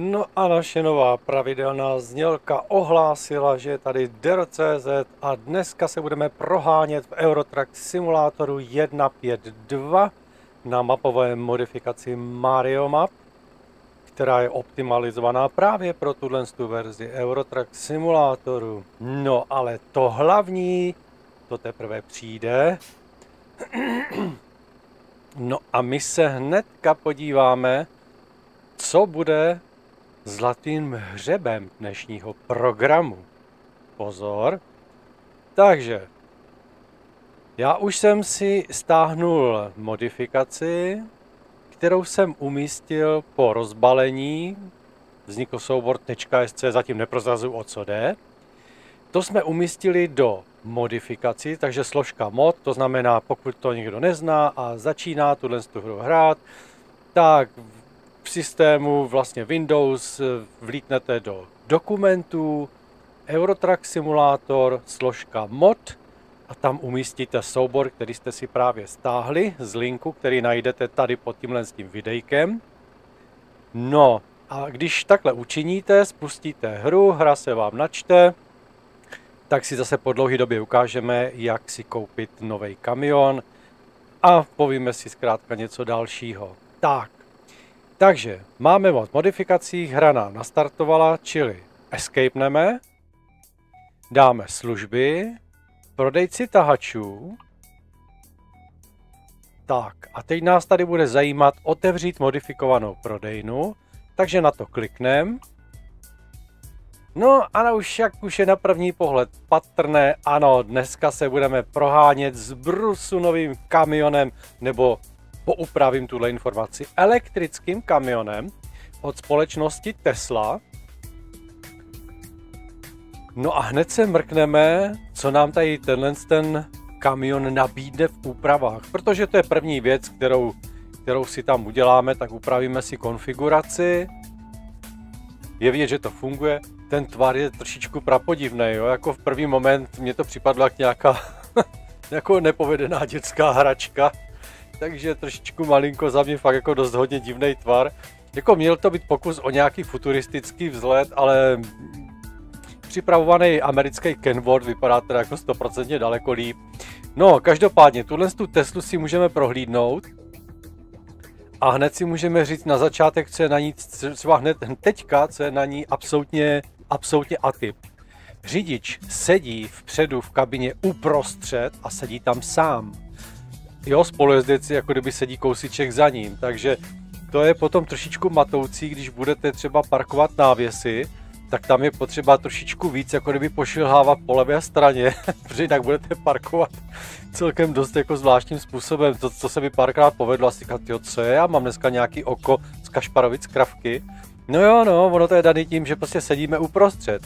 No a naše nová pravidelná znělka ohlásila, že je tady DRCZ a dneska se budeme prohánět v Eurotrack simulátoru 1.5.2 na mapové modifikaci Mario Map, která je optimalizovaná právě pro tuhle verzi Eurotrack simulátoru. No ale to hlavní, to teprve přijde. No a my se hnedka podíváme, co bude zlatým hřebem dnešního programu. Pozor. Takže, já už jsem si stáhnul modifikaci, kterou jsem umístil po rozbalení. Vznikl soubor .sc, zatím neprozrazuju o co jde. To jsme umístili do modifikaci, takže složka mod, to znamená, pokud to někdo nezná a začíná tuhle hru hrát, tak systému vlastně Windows vlítnete do dokumentů, Eurotrack Simulator, složka mod a tam umístíte soubor, který jste si právě stáhli z linku, který najdete tady pod tímhle s tím videjkem. No a když takhle učiníte, spustíte hru, hra se vám načte, tak si zase po dlouhé době ukážeme, jak si koupit nový kamion a povíme si zkrátka něco dalšího. Tak, takže máme od modifikací, hra nám nastartovala, čili escapeneme, dáme služby, prodejci tahačů, tak a teď nás tady bude zajímat otevřít modifikovanou prodejnu, takže na to klikneme. No a už jak už je na první pohled patrné, ano, dneska se budeme prohánět s brusunovým kamionem nebo poupravím tuhle informaci, elektrickým kamionem od společnosti Tesla. No a hned se mrkneme, co nám tady tenhle ten kamion nabídne v úpravách, protože to je první věc, kterou, kterou si tam uděláme, tak upravíme si konfiguraci. Je vidět, že to funguje. Ten tvar je trošičku prapodivný, jo? jako v první moment mě to připadlo jak nějaká jako nepovedená dětská hračka takže trošičku malinko za mě fakt jako dost hodně divný tvar. Jako měl to být pokus o nějaký futuristický vzhled, ale připravovaný americký Kenworth vypadá teda jako 100% daleko líp. No, každopádně, tuhle tu Teslu si můžeme prohlídnout a hned si můžeme říct na začátek, co je na ní, třeba hned teďka, co je na ní absolutně, absolutně atyp. Řidič sedí vpředu v kabině uprostřed a sedí tam sám jo, spolujezdec jako kdyby sedí kousíček za ním, takže to je potom trošičku matoucí, když budete třeba parkovat návěsy, tak tam je potřeba trošičku víc, jako kdyby pošilhávat po levé straně, protože jinak budete parkovat celkem dost jako zvláštním způsobem. To, co se mi párkrát povedlo, asi říkat, jo, co je, já mám dneska nějaký oko z Kašparovic kravky. No jo, no, ono to je daný tím, že prostě sedíme uprostřed.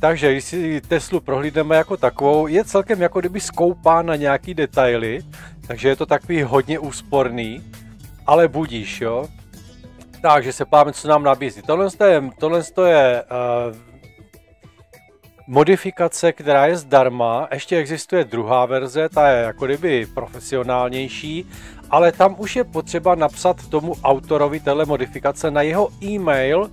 Takže když si Teslu prohlídneme jako takovou, je celkem jako kdyby skoupá na nějaký detaily, takže je to takový hodně úsporný, ale budíš, jo. Takže se páme, co nám nabízí. Tohle je, tohle je uh, modifikace, která je zdarma. Ještě existuje druhá verze, ta je jako kdyby profesionálnější, ale tam už je potřeba napsat tomu autorovi téhle modifikace na jeho e-mail,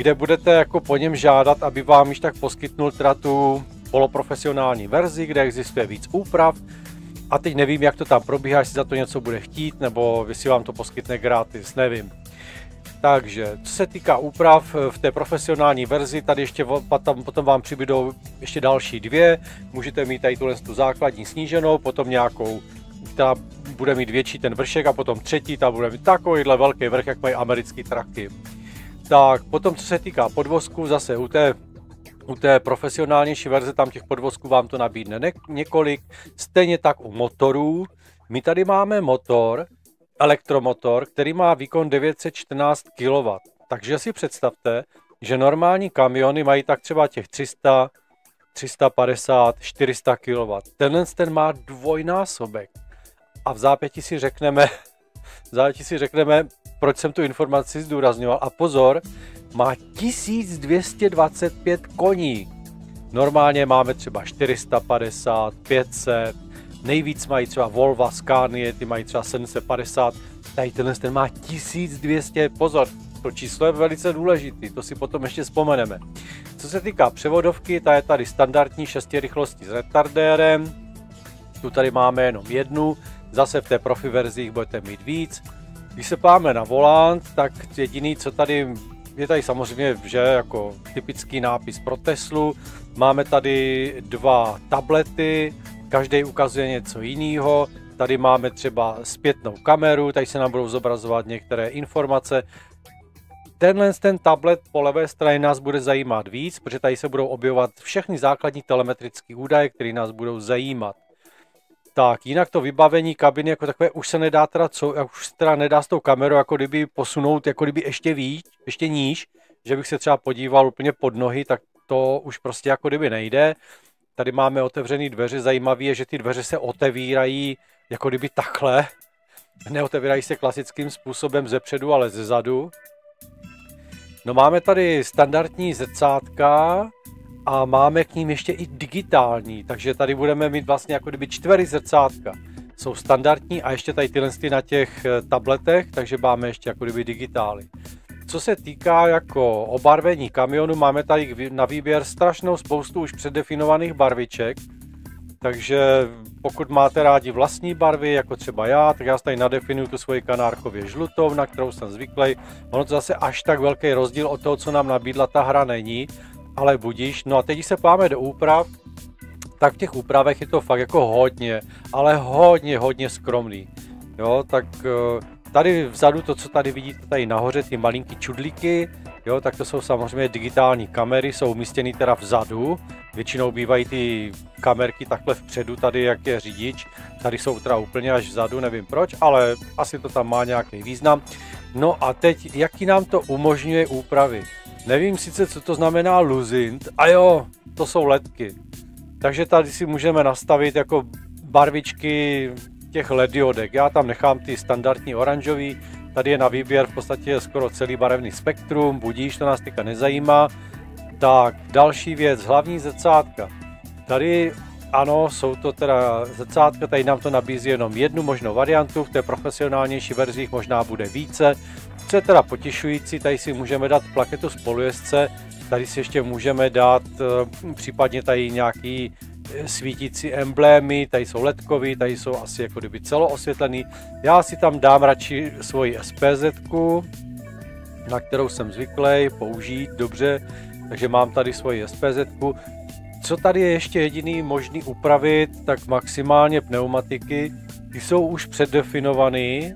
kde budete jako po něm žádat, aby vám již tak poskytnul teda tu poloprofesionální verzi, kde existuje víc úprav. A teď nevím, jak to tam probíhá, jestli za to něco bude chtít, nebo jestli vám to poskytne gratis, nevím. Takže, co se týká úprav v té profesionální verzi, tady ještě potom, vám přibydou ještě další dvě. Můžete mít tady tuhle tu základní sníženou, potom nějakou, která bude mít větší ten vršek a potom třetí, ta bude mít takovýhle velký vrch, jak mají americký traky. Tak potom, co se týká podvozku, zase u té, u té profesionálnější verze, tam těch podvozků vám to nabídne ne- několik. Stejně tak u motorů. My tady máme motor, elektromotor, který má výkon 914 kW. Takže si představte, že normální kamiony mají tak třeba těch 300, 350, 400 kW. Tenhle ten má dvojnásobek. A v zápěti si řekneme, v zápěti si řekneme, proč jsem tu informaci zdůrazňoval. A pozor, má 1225 koní. Normálně máme třeba 450, 500, nejvíc mají třeba Volvo, Scania, ty mají třeba 750, tady tenhle ten má 1200, pozor, To číslo je velice důležitý, to si potom ještě vzpomeneme. Co se týká převodovky, ta je tady standardní 6 rychlostí s retardérem. Tu tady máme jenom jednu, zase v té profi verzi budete mít víc. Když se páme na volant, tak jediný, co tady je tady samozřejmě, že jako typický nápis pro Teslu. Máme tady dva tablety, každý ukazuje něco jiného. Tady máme třeba zpětnou kameru, tady se nám budou zobrazovat některé informace. Tenhle ten tablet po levé straně nás bude zajímat víc, protože tady se budou objevovat všechny základní telemetrické údaje, které nás budou zajímat. Tak, jinak to vybavení kabiny jako takové už se nedá teda, co, už se teda nedá s tou kamerou jako kdyby posunout jako kdyby ještě víc, ještě níž, že bych se třeba podíval úplně pod nohy, tak to už prostě jako kdyby nejde. Tady máme otevřený dveře, zajímavé je, že ty dveře se otevírají jako kdyby takhle. Neotevírají se klasickým způsobem ze předu, ale ze zadu. No máme tady standardní zrcátka, a máme k ním ještě i digitální, takže tady budeme mít vlastně jako kdyby čtvery zrcátka. Jsou standardní a ještě tady tyhle na těch eh, tabletech, takže máme ještě jako kdyby digitály. Co se týká jako obarvení kamionu, máme tady na výběr strašnou spoustu už předdefinovaných barviček, takže pokud máte rádi vlastní barvy, jako třeba já, tak já tady nadefinuju tu svoji kanárkově žlutou, na kterou jsem zvyklý. Ono to zase až tak velký rozdíl od toho, co nám nabídla ta hra není, ale budíš. No a teď, když se páme do úprav, tak v těch úpravech je to fakt jako hodně, ale hodně, hodně skromný. Jo, tak eh, tady vzadu to, co tady vidíte tady nahoře, ty malinký čudlíky, jo, tak to jsou samozřejmě digitální kamery, jsou umístěny teda vzadu, většinou bývají ty kamerky takhle vpředu, tady jak je řidič, tady jsou teda úplně až vzadu, nevím proč, ale asi to tam má nějaký význam. No a teď, jaký nám to umožňuje úpravy? Nevím sice, co to znamená luzint. A jo, to jsou ledky. Takže tady si můžeme nastavit jako barvičky těch LED diodek. Já tam nechám ty standardní oranžový. Tady je na výběr v podstatě skoro celý barevný spektrum, budíš, to nás teďka nezajímá. Tak, další věc, hlavní zrcátka. Tady ano, jsou to teda zrcátka, tady nám to nabízí jenom jednu možnou variantu, v té profesionálnější verzích možná bude více. Co je teda potěšující, tady si můžeme dát plaketu spolujezdce, tady si ještě můžeme dát eh, případně tady nějaký eh, svítící emblémy, tady jsou ledkový, tady jsou asi jako kdyby celoosvětlený. Já si tam dám radši svoji SPZ, na kterou jsem zvyklý použít dobře, takže mám tady svoji SPZ. Co tady je ještě jediný možný upravit, tak maximálně pneumatiky, ty jsou už předdefinovaný,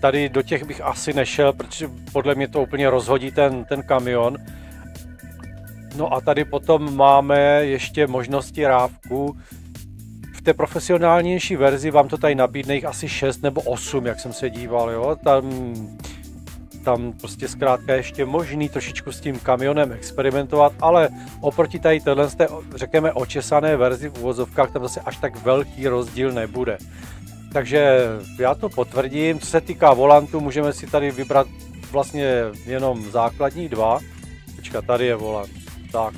tady do těch bych asi nešel, protože podle mě to úplně rozhodí ten, ten kamion. No a tady potom máme ještě možnosti rávku. V té profesionálnější verzi vám to tady nabídne jich asi 6 nebo 8, jak jsem se díval, jo. Tam, tam prostě zkrátka ještě možný trošičku s tím kamionem experimentovat, ale oproti tady téhle, řekněme, očesané verzi v uvozovkách, tam zase až tak velký rozdíl nebude. Takže já to potvrdím. Co se týká volantu, můžeme si tady vybrat vlastně jenom základní dva. Počkat, tady je volant. Tak.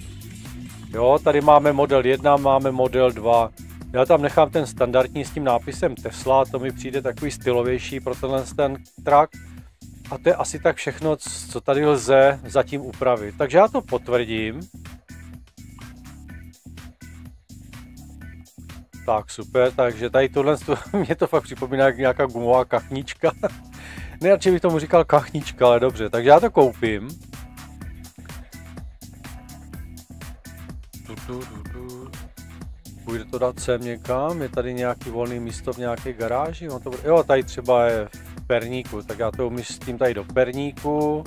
Jo, tady máme model 1, máme model 2. Já tam nechám ten standardní s tím nápisem Tesla, to mi přijde takový stylovější pro tenhle ten track. A to je asi tak všechno, co tady lze zatím upravit. Takže já to potvrdím. Tak super, takže tady tohle, mě to fakt připomíná jak nějaká gumová kachnička. Nejradši bych tomu říkal kachnička, ale dobře, takže já to koupím. Půjde to dát sem někam, je tady nějaký volný místo v nějaké garáži, on to bude, jo, tady třeba je v perníku, tak já to umístím tady do perníku.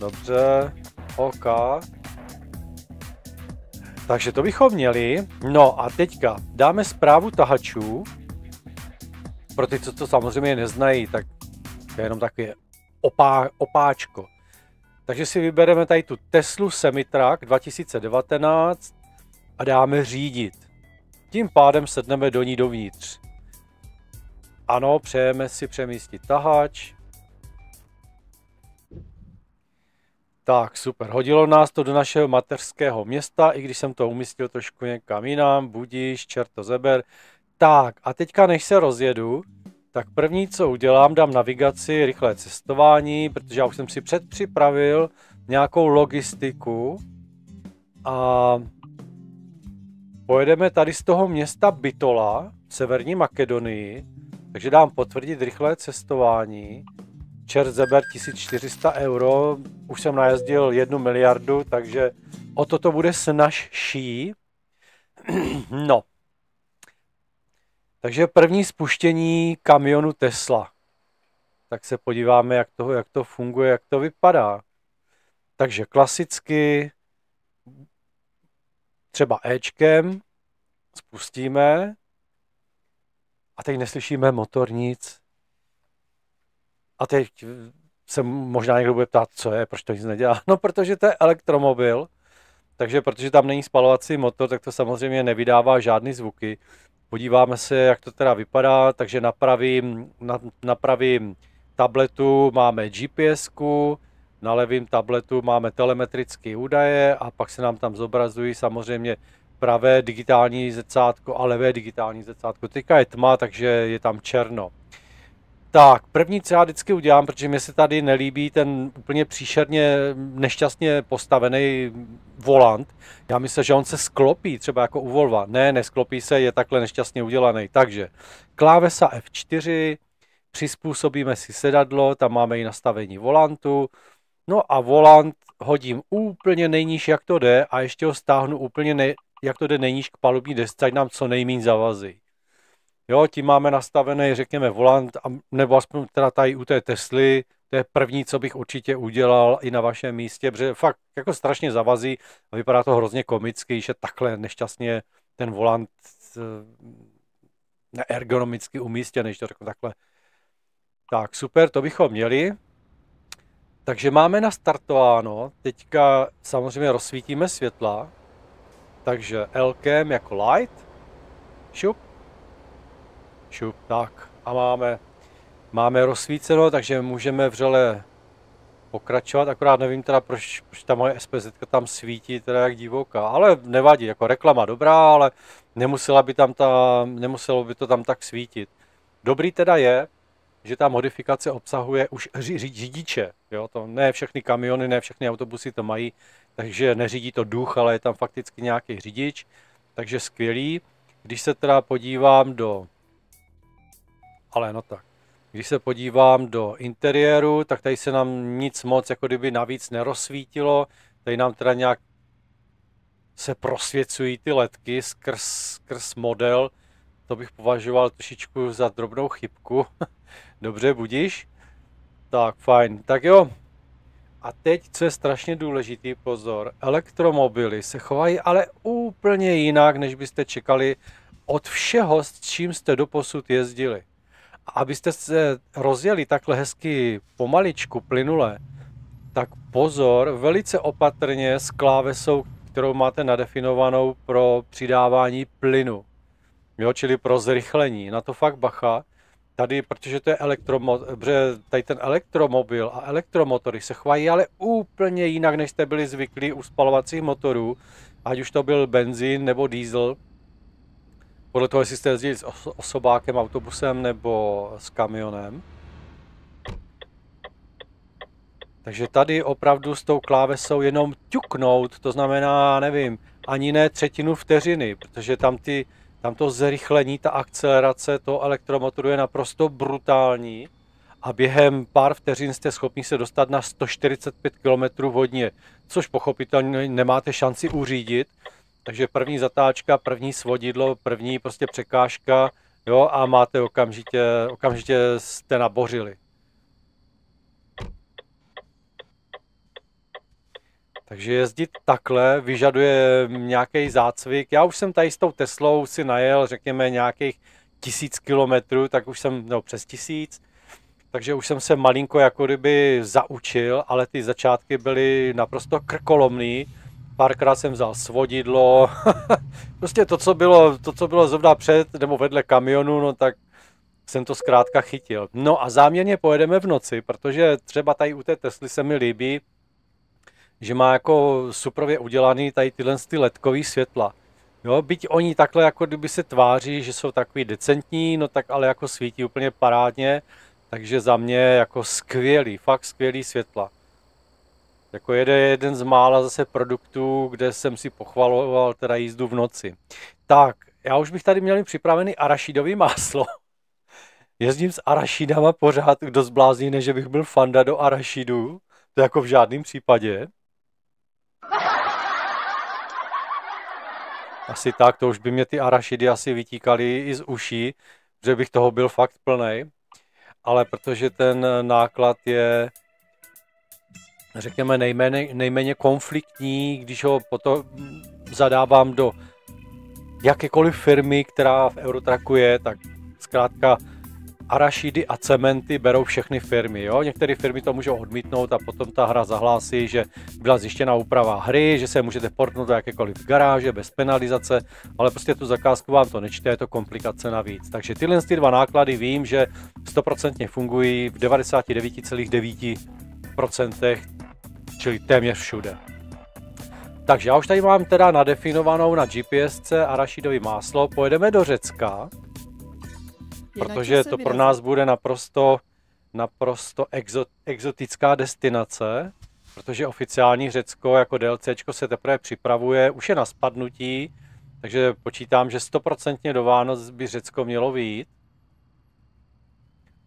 Dobře, OK. Takže to bychom měli. No a teďka dáme zprávu tahačů. Pro ty, co to samozřejmě neznají, tak to je jenom takový opá, opáčko. Takže si vybereme tady tu Teslu Semitrak 2019 a dáme řídit. Tím pádem sedneme do ní dovnitř. Ano, přejeme si přemístit tahač, Tak, super. Hodilo nás to do našeho mateřského města, i když jsem to umístil trošku někam jinam, budíš, čert to zeber. Tak, a teďka než se rozjedu, Tak první, co udělám, dám navigaci, rychlé cestování, protože já už jsem si předpřipravil nějakou logistiku a pojedeme tady z toho města Bitola v severní Makedonii, takže dám potvrdit rychlé cestování. Čert zeber 1400 euro, už jsem najezdil jednu miliardu, takže o to to bude snažší. no. Takže první spuštění kamionu Tesla. Tak se podíváme, jak to, jak to funguje, jak to vypadá. Takže klasicky třeba Ečkem spustíme a teď neslyšíme motor nic. A teď se možná někdo bude ptát, co je, proč to nic nedělá. No, protože to je elektromobil, takže protože tam není spalovací motor, tak to samozřejmě nevydává žádný zvuky. Podíváme se, jak to teda vypadá, takže na pravým, na, na pravým tabletu máme gps na levém tabletu máme telemetrické údaje a pak se nám tam zobrazují samozřejmě pravé digitální zrcátko a levé digitální zrcátko. Teďka je tma, takže je tam černo. Tak, první, co já vždycky udělám, protože mi se tady nelíbí ten úplně příšerně nešťastně postavený volant. Já myslím, že on se sklopí, třeba jako u Volva. Ne, nesklopí se, je takhle nešťastně udělaný. Takže klávesa F4, přizpůsobíme si sedadlo, tam máme i nastavení volantu, No a volant hodím úplně nejníž, jak to jde a ještě ho stáhnu úplně, nej, jak to jde nejníž k palubní desce, ať nám co nejméně zavazí. Jo, tím máme nastavený, řekněme, volant, nebo aspoň teda tady u té Tesly, to je první, co bych určitě udělal i na vašem místě, protože fakt jako strašně zavazí a vypadá to hrozně komicky, že takhle nešťastně ten volant eh, neergonomicky umístěný, když to řeknu takhle. Tak, super, to bychom měli. Takže máme nastartováno, teďka samozřejmě rozsvítíme světla, takže Lkem jako light, šup, šup, tak a máme, máme rozsvíceno, takže můžeme vřele pokračovat, akorát nevím teda, proč, proč ta moje SPZ tam svítí teda jak divoká, ale nevadí, jako reklama dobrá, ale nemusela by tam ta, nemuselo by to tam tak svítit. Dobrý teda je, že ta modifikace obsahuje už řidiče. Jo? To ne všechny kamiony, ne všechny autobusy to mají, takže neřídí to duch, ale je tam fakticky nějaký řidič, takže skvělý. Když se teda podívám do... Ale no tak. Když se podívám do interiéru, tak tady se nám nic moc jako kdyby navíc nerozsvítilo. Tady nám teda nějak se prosvěcují ty ledky skrz, skrz model. To bych považoval trošičku za drobnou chybku. Dobře, budíš? Tak, fajn. Tak jo. A teď, co je strašně důležitý, pozor, elektromobily se chovají ale úplně jinak, než byste čekali od všeho, s čím jste doposud jezdili. A abyste se rozjeli takhle hezky pomaličku, plynule, tak pozor, velice opatrně s klávesou, kterou máte nadefinovanou pro přidávání plynu. Jo, čili pro zrychlení. Na to fakt bacha tady, protože to je elektromobil, tady ten elektromobil a elektromotory se chovají ale úplně jinak, než jste byli zvyklí u spalovacích motorů, ať už to byl benzín nebo diesel, podle toho, jestli jste jezdili s osobákem, autobusem nebo s kamionem. Takže tady opravdu s tou klávesou jenom ťuknout, to znamená, nevím, ani ne třetinu vteřiny, protože tam ty tam to zrychlení, ta akcelerace toho elektromotoru je naprosto brutální a během pár vteřin jste schopni se dostat na 145 km hodně, což pochopitelně nemáte šanci uřídit. Takže první zatáčka, první svodidlo, první prostě překážka, jo, a máte okamžitě, okamžitě jste nabořili. Takže jezdit takhle vyžaduje nějaký zácvik. Já už jsem tady s tou Teslou si najel, řekněme, nějakých tisíc kilometrů, tak už jsem, no přes tisíc, takže už jsem se malinko jako kdyby zaučil, ale ty začátky byly naprosto krkolomný. Párkrát jsem vzal svodidlo, prostě to, co bylo, to, co bylo zrovna před nebo vedle kamionu, no tak jsem to zkrátka chytil. No a záměrně pojedeme v noci, protože třeba tady u té Tesly se mi líbí, že má jako suprově udělaný tady tyhle ty ledkový světla. Jo, byť oni takhle jako kdyby se tváří, že jsou takový decentní, no tak ale jako svítí úplně parádně, takže za mě jako skvělý, fakt skvělý světla. Jako jede jeden z mála zase produktů, kde jsem si pochvaloval teda jízdu v noci. Tak, já už bych tady měl připravený arašidový máslo. Jezdím s arašidama pořád, kdo zblázní, než bych byl fanda do arašidů. To jako v žádném případě. Asi tak, to už by mě ty arašidy asi vytíkaly i z uší, že bych toho byl fakt plný. Ale protože ten náklad je, řekněme, nejméně, nejméně konfliktní, když ho potom zadávám do jakékoliv firmy, která v Eurotraku je, tak zkrátka arašidy a cementy berou všechny firmy. Jo? Některé firmy to můžou odmítnout a potom ta hra zahlásí, že byla zjištěna úprava hry, že se můžete portnout do jakékoliv garáže bez penalizace, ale prostě tu zakázku vám to nečte, je to komplikace navíc. Takže tyhle ty dva náklady vím, že 100% fungují v 99,9%, čili téměř všude. Takže já už tady mám teda nadefinovanou na GPSce arašidový máslo, pojedeme do Řecka, protože to pro nás bude naprosto, naprosto exot, exotická destinace, protože oficiální Řecko jako DLCčko se teprve připravuje, už je na spadnutí, takže počítám, že stoprocentně do Vánoc by Řecko mělo výjít.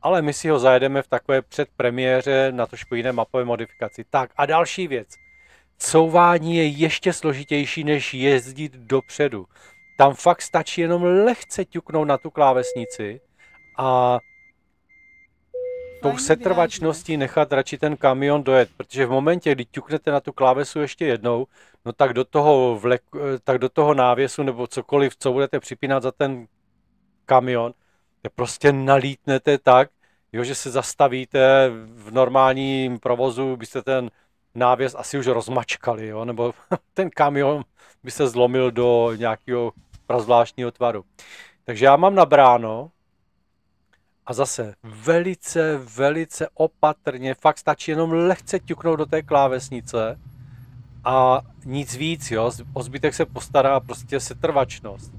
Ale my si ho zajedeme v takové předpremiéře na trošku jiné mapové modifikaci. Tak a další věc. Couvání je ještě složitější, než jezdit dopředu. Tam fakt stačí jenom lehce ťuknout na tu klávesnici a tou setrvačností nechat radši ten kamion dojet, protože v momentě, kdy ťuknete na tu klávesu ještě jednou, no tak do toho, vlek, tak do toho návěsu nebo cokoliv, co budete připínat za ten kamion, je prostě nalítnete tak, jo, že se zastavíte v normálním provozu, byste ten návěs asi už rozmačkali, jo, nebo ten kamion by se zlomil do nějakého prazvláštního tvaru. Takže já mám nabráno, a zase velice, velice opatrně, fakt stačí jenom lehce ťuknout do té klávesnice a nic víc, jo. O zbytek se postará prostě setrvačnost.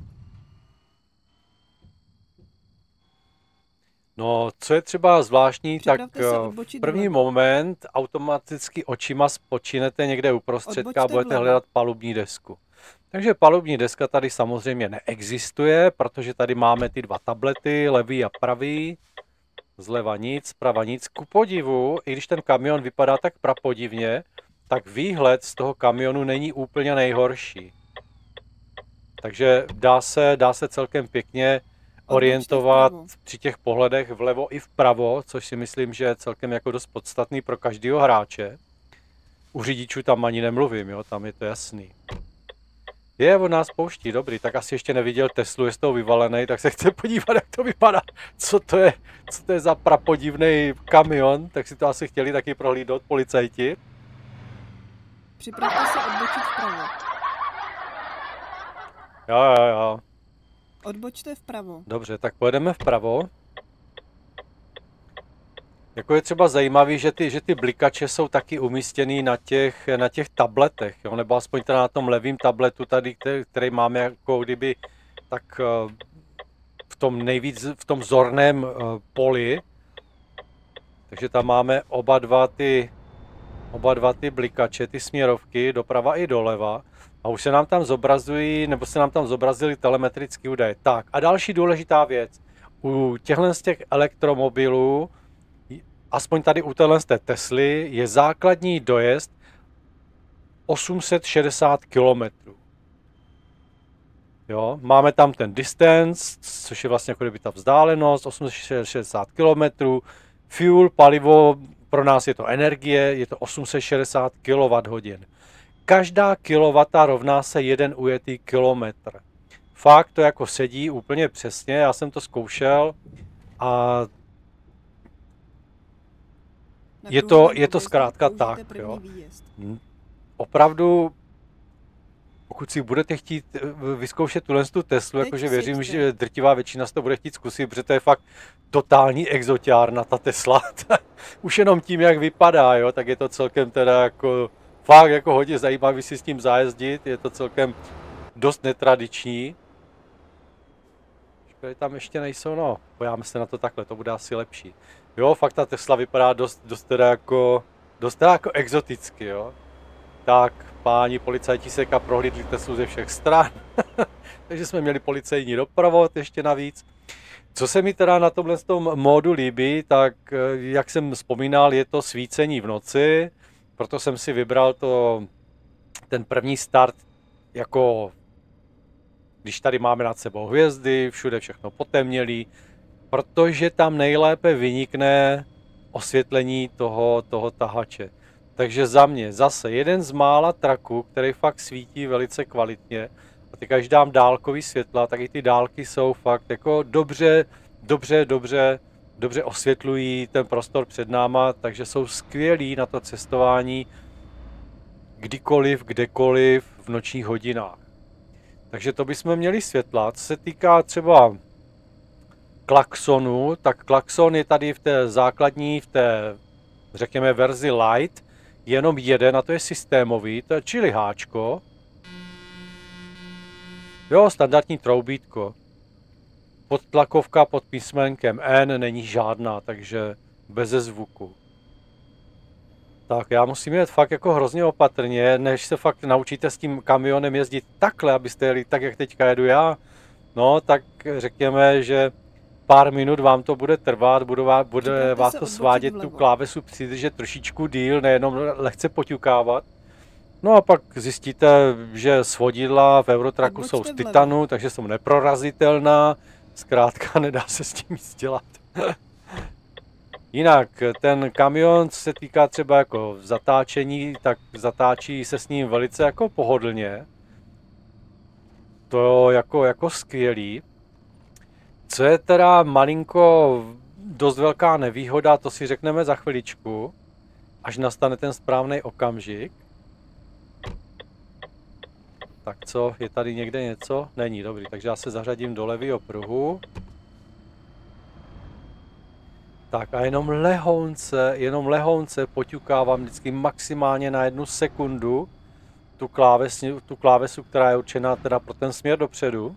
No, co je třeba zvláštní, tak eh, v první moment automaticky očima spočinete někde uprostředka a budete hledat palubní desku. Takže palubní deska tady samozřejmě neexistuje, protože tady máme ty dva tablety, levý a pravý. Zleva nic, prava nic. Ku podivu, i když ten kamion vypadá tak prapodivně, tak výhled z toho kamionu není úplně nejhorší. Takže dá se, dá se celkem pěkně orientovat při těch pohledech vlevo i vpravo, což si myslím, že je celkem jako dost podstatný pro každého hráče. U řidičů tam ani nemluvím, jo, tam je to jasný. Je, on nás pouští, dobrý, tak asi ještě neviděl Teslu, je z toho vyvalený, tak se chce podívat, jak to vypadá, co to je, co to je za prapodivný kamion, tak si to asi chtěli taky prohlídnout policajti. Připravte se odbočit vpravo. Jo, jo, jo. Odbočte vpravo. Dobře, tak pojedeme vpravo. Jako je třeba zajímavý, že ty, že ty blikače jsou taky umístěný na těch, na těch tabletech, jo? nebo aspoň teda na tom levém tabletu tady, který, který máme jako kdyby tak eh, v tom nejvíc, v tom zorném eh, poli. Takže tam máme oba dva ty, oba dva ty blikače, ty směrovky, doprava i doleva. A už se nám tam zobrazují, nebo se nám tam zobrazily telemetrické údaje. Tak a další důležitá věc. U těchto z těch elektromobilů aspoň tady u téhle té Tesly, je základní dojezd 860 km. Jo, máme tam ten distance, což je vlastně jako kdyby ta vzdálenost, 860 km. Fuel, palivo, pro nás je to energie, je to 860 kWh. Každá kilowata rovná se jeden ujetý kilometr. Fakt to jako sedí úplně přesně, já jsem to zkoušel a je to, je to zkrátka tak, jo. Hm. Opravdu, pokud si budete chtít eh, vyzkoušet tuhle tu Teslu, jakože věřím, že drtivá většina z toho bude chtít zkusit, protože to je fakt totální exotiárna ta Tesla. Už jenom tím, jak vypadá, jo, tak je to celkem teda jako fakt jako hodně zajímavý si s tím zajezdit, je to celkem dost netradiční. Škoda, tam ještě nejsou, no, pojáme se na to takhle, to bude asi lepší. Jo, fakt ta Tesla vypadá dost, dost teda jako, dost teda jako exoticky, jo. Tak, páni policajti se prohlídli Teslu ze všech stran. Takže jsme měli policejní doprovod ještě navíc. Co se mi teda na tomhle tom módu líbí, tak eh, jak jsem vzpomínal, je to svícení v noci, proto jsem si vybral to, ten první start jako když tady máme nad sebou hvězdy, všude všechno potemnělý, protože tam nejlépe vynikne osvětlení toho, toho tahače. Takže za mě zase jeden z mála traků, který fakt svítí velice kvalitně. A ty když dám dálkový světla, tak i ty dálky jsou fakt jako dobře, dobře, dobře, dobře osvětlují ten prostor před náma, takže jsou skvělí na to cestování kdykoliv, kdekoliv v nočních hodinách. Takže to bychom měli světla. Co se týká třeba klaxonu, tak klakson je tady v té základní, v té, řekněme, verzi light, jenom jeden a to je systémový, to je čili háčko. Jo, standardní troubítko. Podtlakovka pod písmenkem N není žádná, takže bez zvuku. Tak já musím jít fakt jako hrozně opatrně, než se fakt naučíte s tím kamionem jezdit takhle, abyste jeli tak, jak teďka jedu já. No, tak řekněme, že pár minut vám to bude trvat, bude, bude vás to svádět tu klávesu přidržet trošičku díl, nejenom lehce poťukávat. No a pak zjistíte, že svodidla v Eurotraku jsou z titanu, takže jsou neprorazitelná. Zkrátka nedá se s tím nic dělat. Jinak ten kamion, co se týká třeba jako zatáčení, tak zatáčí se s ním velice jako pohodlně. To jako, jako skvělý. Co je teda malinko dost velká nevýhoda, to si řekneme za chviličku, až nastane ten správný okamžik. Tak co, je tady někde něco? Není, dobrý, takže já se zařadím do levého pruhu. Tak a jenom lehounce, jenom lehounce poťukávám vždycky maximálně na jednu sekundu tu, kláves, tu klávesu, která je určená teda pro ten směr dopředu.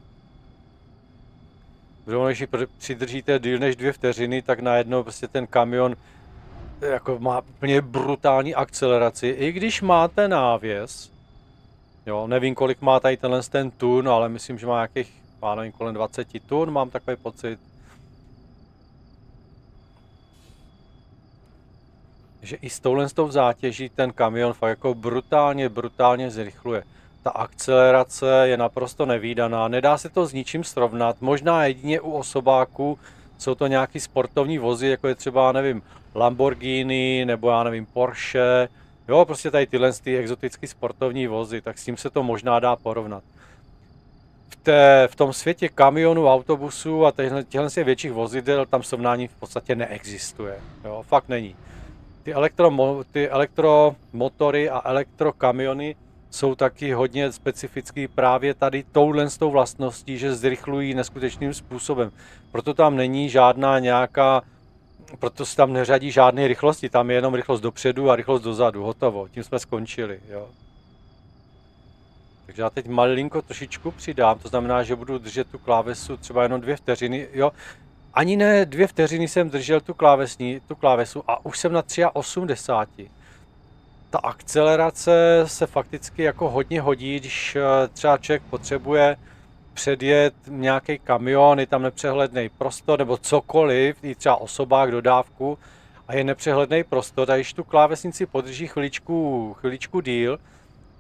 Protože když přidržíte díl než dvě vteřiny, tak najednou prostě ten kamion jako má úplně brutální akceleraci. I když máte návěs, jo, nevím kolik má tady tenhle ten tun, ale myslím, že má nějakých, má nevím, kolem 20 tun, mám takový pocit. že i s touhle s tou zátěží ten kamion fakt jako brutálně, brutálně zrychluje. Ta akcelerace je naprosto nevýdaná, nedá se to s ničím srovnat, možná jedině u osobáků jsou to nějaký sportovní vozy, jako je třeba, nevím, Lamborghini, nebo já nevím, Porsche, jo, prostě tady tyhle ty exotické sportovní vozy, tak s tím se to možná dá porovnat. V, té, v tom světě kamionů, autobusů a těchto, větších vozidel tam srovnání v podstatě neexistuje, jo, fakt není ty, elektro, ty elektromotory a elektrokamiony jsou taky hodně specifický právě tady touhle s tou vlastností, že zrychlují neskutečným způsobem. Proto tam není žádná nějaká, proto se tam neřadí žádné rychlosti, tam je jenom rychlost dopředu a rychlost dozadu, hotovo, tím jsme skončili. Jo. Takže já teď malinko trošičku přidám, to znamená, že budu držet tu klávesu třeba jenom dvě vteřiny. Jo, ani ne dvě vteřiny jsem držel tu, klávesní, tu klávesu a už jsem na 83. Ta akcelerace se fakticky jako hodně hodí, když eh, třeba člověk potřebuje předjet nějaký kamion, je tam nepřehledný prostor nebo cokoliv, i třeba osobák, dodávku a je nepřehledný prostor, a když tu klávesnici podrží chviličku, chviličku díl,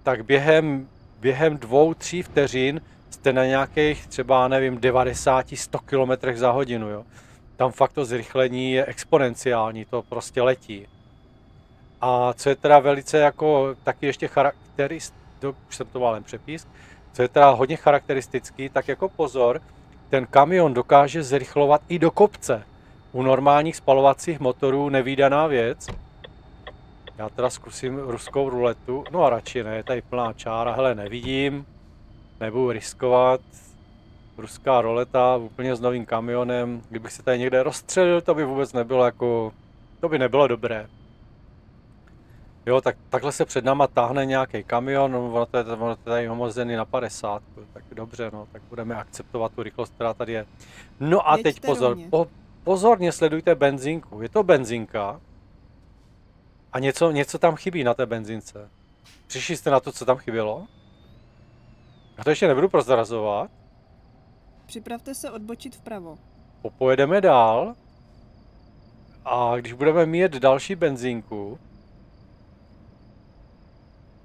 tak během, během dvou, tří vteřin jste na nějakých třeba, nevím, 90-100 km za hodinu, jo. Tam fakt to zrychlení je exponenciální, to prostě letí. A co je teda velice jako taky ještě charakteristický, už jsem to mal přepis, co je teda hodně charakteristický, tak jako pozor, ten kamion dokáže zrychlovat i do kopce. U normálních spalovacích motorů nevýdaná věc. Já teda zkusím ruskou ruletu, no a radši ne, je tady plná čára, hele, nevidím nebudu riskovat. Ruská roleta úplně s novým kamionem, kdybych se tady někde rozstřelil, to by vůbec nebylo jako, to by nebylo dobré. Jo, tak takhle se před náma táhne nějaký kamion, no, ono to je, ono to je tady omozený na 50, tak dobře, no, tak budeme akceptovat tu rychlost, která tady je. No a Jeďte teď pozor, rovně. po, pozorně sledujte benzínku, je to benzinka a něco, něco tam chybí na té benzince. Přišli jste na to, co tam chybělo? Já to ještě nebudu prozrazovat, Připravte se odbočit vpravo. po- pojedeme dál a když budeme mít další benzínku,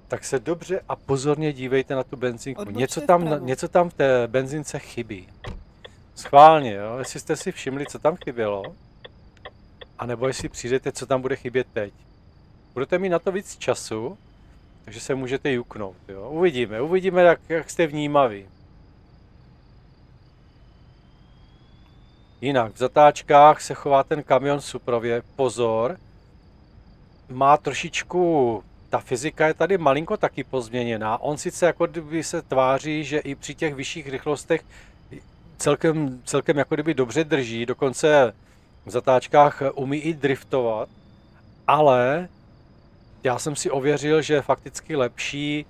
tak se dobře a pozorně dívejte na tu benzínku. Odbočte Něco tam, vpravo. něco tam v té benzince chybí. Schválně, jo? jestli jste si všimli, co tam chybělo, anebo jestli přijdete, co tam bude chybět teď. Budete mít na to víc času, takže se můžete juknout. Jo? Uvidíme, uvidíme, jak, jak jste vnímaví. Jinak v zatáčkách se chová ten kamion suprově. Pozor, má trošičku, ta fyzika je tady malinko taky pozměněná. On sice jako kdyby se tváří, že i při těch vyšších rychlostech celkem, celkem jako kdyby dobře drží, dokonce v zatáčkách umí i driftovat, ale já jsem si ověřil, že je fakticky lepší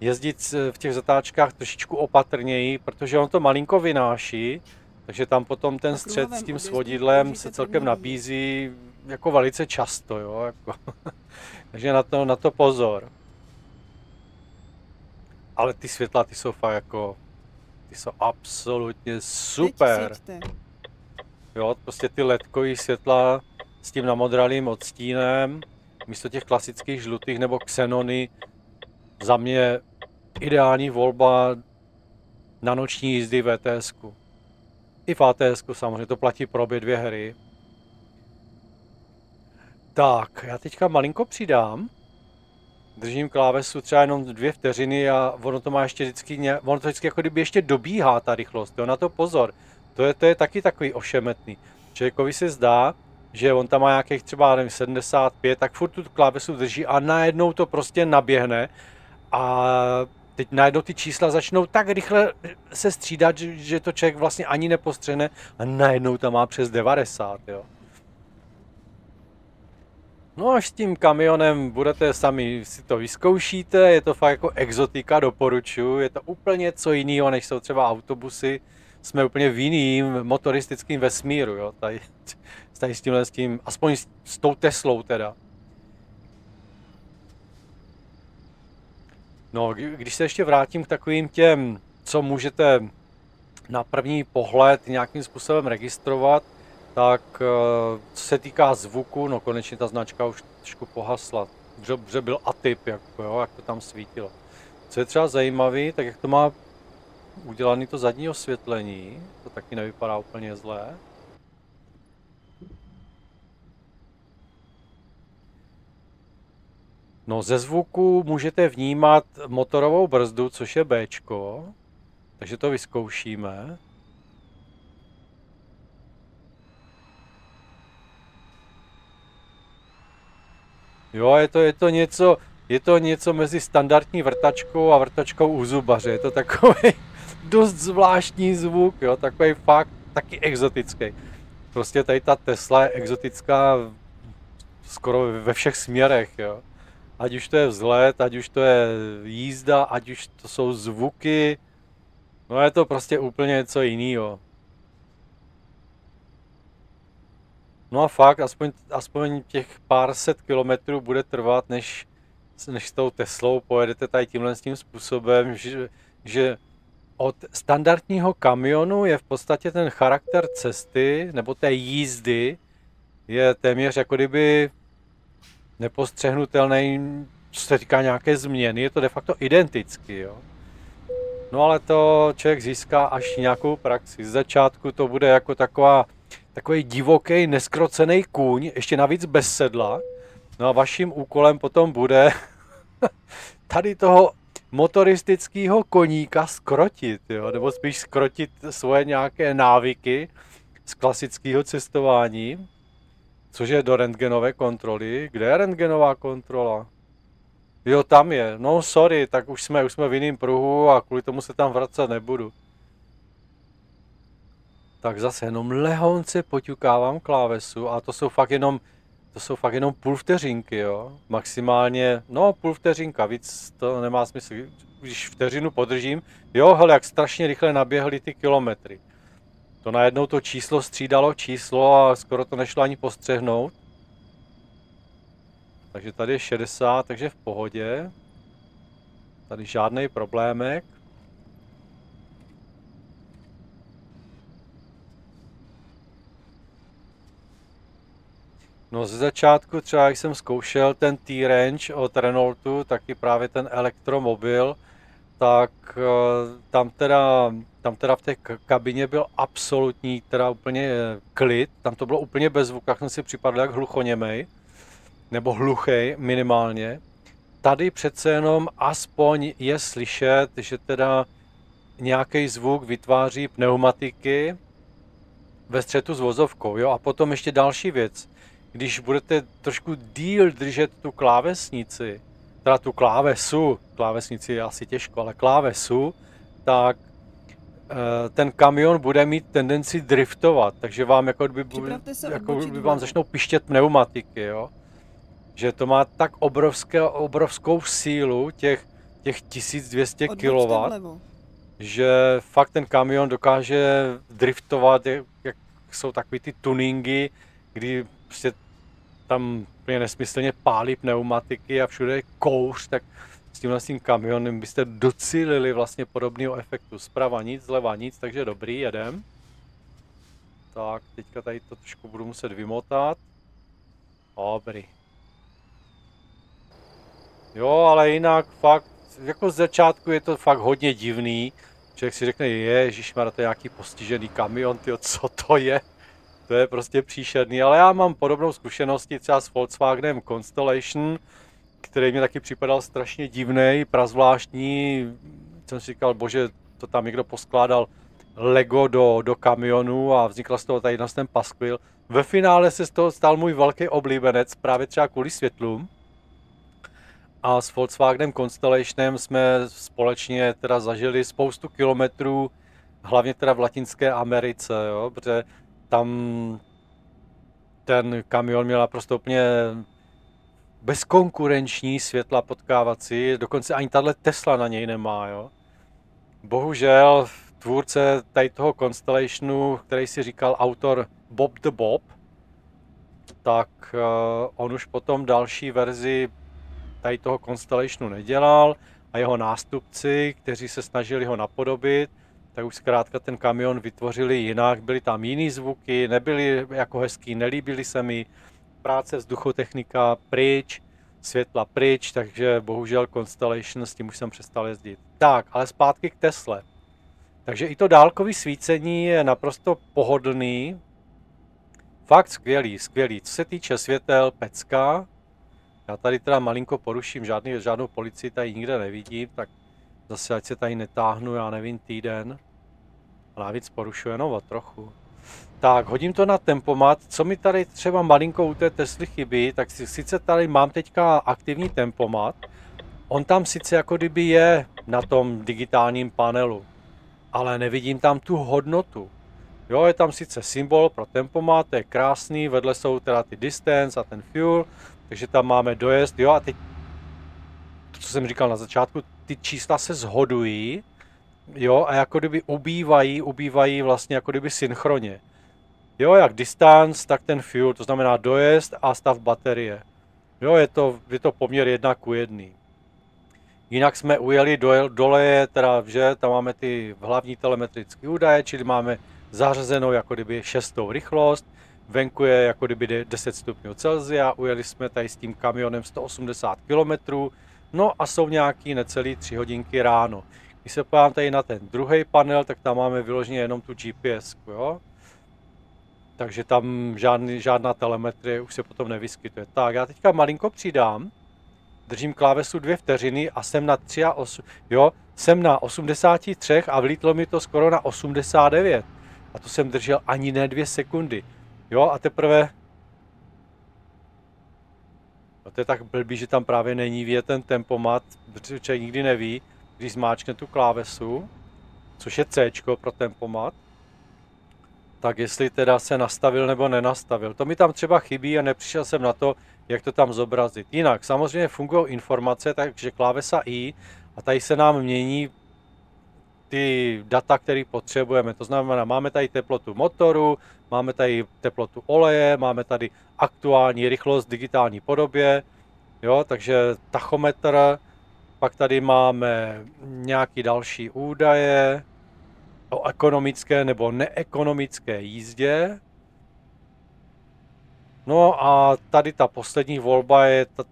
jezdit v těch zatáčkách trošičku opatrněji, protože on to malinko vynáší, takže tam potom ten střed s tím svodidlem se celkem nabízí jako velice často, jo, jako. takže na to, na to pozor. Ale ty světla, ty jsou fakt jako, ty jsou absolutně super. Jo, prostě ty ledkový světla s tím namodralým odstínem, místo těch klasických žlutých nebo xenony, za mě ideální volba na noční jízdy v ETS. -ku. I v ATS samozřejmě, to platí pro obě dvě hry. Tak, já teďka malinko přidám. Držím klávesu třeba jenom dvě vteřiny a ono to má ještě vždycky, ono to vždycky jako kdyby ještě dobíhá ta rychlost, jo, na to pozor. To je, to je taky takový ošemetný. Člověkovi se zdá, že on tam má nějakých třeba nevím, 75, tak furt tu klávesu drží a najednou to prostě naběhne a teď najednou ty čísla začnou tak rychle se střídat, že, to člověk vlastně ani nepostřene a najednou tam má přes 90, jo. No až s tím kamionem budete sami si to vyzkoušíte, je to fakt jako exotika, doporučuji, je to úplně co jiného, než jsou třeba autobusy, jsme úplně v jiným motoristickým vesmíru, jo, tady, tady s tímhle s tím, aspoň s, s tou Teslou teda. No, kdy- když se ještě vrátím k takovým těm, co můžete na první pohled nějakým způsobem registrovat, tak eh, co se týká zvuku, no konečně ta značka už trošku pohasla. Že, byl atyp, jako, jo, jak to tam svítilo. Co je třeba zajímavé, tak jak to má udělané to zadní osvětlení, to taky nevypadá úplně zlé. No ze zvuku můžete vnímat motorovou brzdu, což je B, takže to vyzkoušíme. Jo, je to, je to něco, je to něco mezi standardní vrtačkou a vrtačkou u zubaře. Je to takový dost zvláštní zvuk, jo, takový fakt taky exotický. Prostě tady ta Tesla je exotická skoro ve všech směrech, jo. Ať už to je vzhled, ať už to je jízda, ať už to jsou zvuky, no je to prostě úplně něco jiného. No a fakt, aspoň, aspoň těch pár set kilometrů bude trvat, než, než s tou Teslou pojedete tady tímhle s tím způsobem, že, že od standardního kamionu je v podstatě ten charakter cesty nebo té jízdy je téměř jako kdyby nepostřehnutelný, co se týká nějaké změny, je to de facto identický, jo. No ale to člověk získá až nějakou praxi. Z začátku to bude jako taková, takový divoký, neskrocený kůň, ještě navíc bez sedla. No a vaším úkolem potom bude tady toho motoristického koníka skrotit, jo? nebo spíš skrotit svoje nějaké návyky z klasického cestování, což je do rentgenové kontroly. Kde je rentgenová kontrola? Jo, tam je. No sorry, tak už jsme, už jsme v jiném pruhu a kvůli tomu se tam vracet nebudu. Tak zase jenom lehonce poťukávám klávesu a to jsou fakt jenom to jsou fakt jenom půl vteřinky, jo. Maximálně, no půl vteřinka, víc to nemá smysl. Když vteřinu podržím, jo, hele, jak strašně rychle naběhly ty kilometry. To najednou to číslo střídalo číslo a skoro to nešlo ani postřehnout. Takže tady je 60, takže v pohodě. Tady žádný problémek. No ze začátku třeba, jak jsem zkoušel ten T-Range od Renaultu, taky právě ten elektromobil, tak eh, tam teda, tam teda v té kabině byl absolutní, teda úplně klid, tam to bylo úplně bez zvuku, jak jsem si připadl jak hluchoněmej, nebo hluchej minimálně. Tady přece jenom aspoň je slyšet, že teda nějaký zvuk vytváří pneumatiky ve střetu s vozovkou. Jo? A potom ještě další věc když budete trošku díl držet tu klávesnici, teda tu klávesu, klávesnici je asi těžko, ale klávesu, tak eh, ten kamion bude mít tendenci driftovat, takže vám jako by, jako by vám začnou pištět pneumatiky, jo? Že to má tak obrovské, obrovskou sílu, těch, těch 1200 kW, že fakt ten kamion dokáže driftovat, jak, jak jsou takový ty tuningy, kdy prostě tam úplně nesmyslně pálí pneumatiky a všude je kouř, tak s tímhle s tím kamionem byste docílili vlastně podobného efektu. Zprava nic, zleva nic, takže dobrý, jedem. Tak, teďka tady to trošku budu muset vymotat. Dobrý. Jo, ale jinak fakt, jako z začátku je to fakt hodně divný. Člověk si řekne, je, má to je nějaký postižený kamion, tyjo, co to je? To je prostě příšerný, ale já mám podobnou zkušenosti třeba s Volkswagenem Constellation, který mi taky připadal strašně divný, prazvláštní. Jsem si říkal, bože, to tam někdo poskládal Lego do, do kamionu a vznikl z toho tady ten paskvil. Ve finále se z toho stal můj velký oblíbenec, právě třeba kvůli světlům. A s Volkswagenem Constellationem jsme společně teda zažili spoustu kilometrů, hlavně teda v Latinské Americe, jo, protože tam ten kamion měl naprosto úplně bezkonkurenční světla potkávací, dokonce ani tahle Tesla na něj nemá, jo. Bohužel tvůrce tady toho Constellationu, který si říkal autor Bob the Bob, tak uh, on už potom další verzi tady toho Constellationu nedělal a jeho nástupci, kteří se snažili ho napodobit, tak už zkrátka ten kamion vytvořili jinak, byly tam jiný zvuky, nebyly jako hezký, nelíbily se mi, práce vzduchotechnika pryč, světla pryč, takže bohužel Constellation, s tím už jsem přestal jezdit. Tak, ale zpátky k Tesle. Takže i to dálkové svícení je naprosto pohodlný, fakt skvělý, skvělý. Co se týče světel, pecka, já tady teda malinko poruším, žádný, žádnou policii tady nikde nevidím, tak Zase ať se tady netáhnu, já nevím, týden. A navíc porušuje, no o trochu. Tak, hodím to na tempomat. Co mi tady třeba malinko u té Tesly chybí, tak si, sice tady mám teďka aktivní tempomat, on tam sice jako kdyby je na tom digitálním panelu, ale nevidím tam tu hodnotu. Jo, je tam sice symbol pro tempomat, to je krásný, vedle jsou teda ty distance a ten fuel, takže tam máme dojezd, jo, a teď to, co jsem říkal na začátku, ty čísla se zhodují, jo, a jako kdyby ubývají, ubývají vlastně jako kdyby synchronně. Jo, jak distance, tak ten fuel, to znamená dojezd a stav baterie. Jo, je to, je to poměr jedna ku jedný. Jinak jsme ujeli do, dole, teda, že tam máme ty hlavní telemetrické údaje, čili máme zařazenou jako kdyby šestou rychlost, venku je jako kdyby 10 stupňů Celsia, ujeli jsme tady s tím kamionem 180 km, No a jsou nějaký necelý tři hodinky ráno. Když se podívám tady na ten druhý panel, tak tam máme vyloženě jenom tu GPS, jo? Takže tam žádný, žádná telemetrie už se potom nevyskytuje. Tak, já teďka malinko přidám, držím klávesu dvě vteřiny a jsem na 3 a 8, jo, jsem na 83 a vlítlo mi to skoro na 89. A to jsem držel ani ne dvě sekundy. Jo, a teprve to je tak blbý, že tam právě není vidět ten tempomat, protože člověk nikdy neví, když zmáčkne tu klávesu, což je C pro tempomat, tak jestli teda se nastavil nebo nenastavil. To mi tam třeba chybí a nepřišel jsem na to, jak to tam zobrazit. Jinak, samozřejmě fungují informace, takže klávesa I a tady se nám mění ty data, které potřebujeme. To znamená, máme tady teplotu motoru, máme tady teplotu oleje, máme tady aktuální rychlost v digitální podobě, jo, takže tachometr, pak tady máme nějaký další údaje o ekonomické nebo neekonomické jízdě. No a tady ta poslední volba je ta,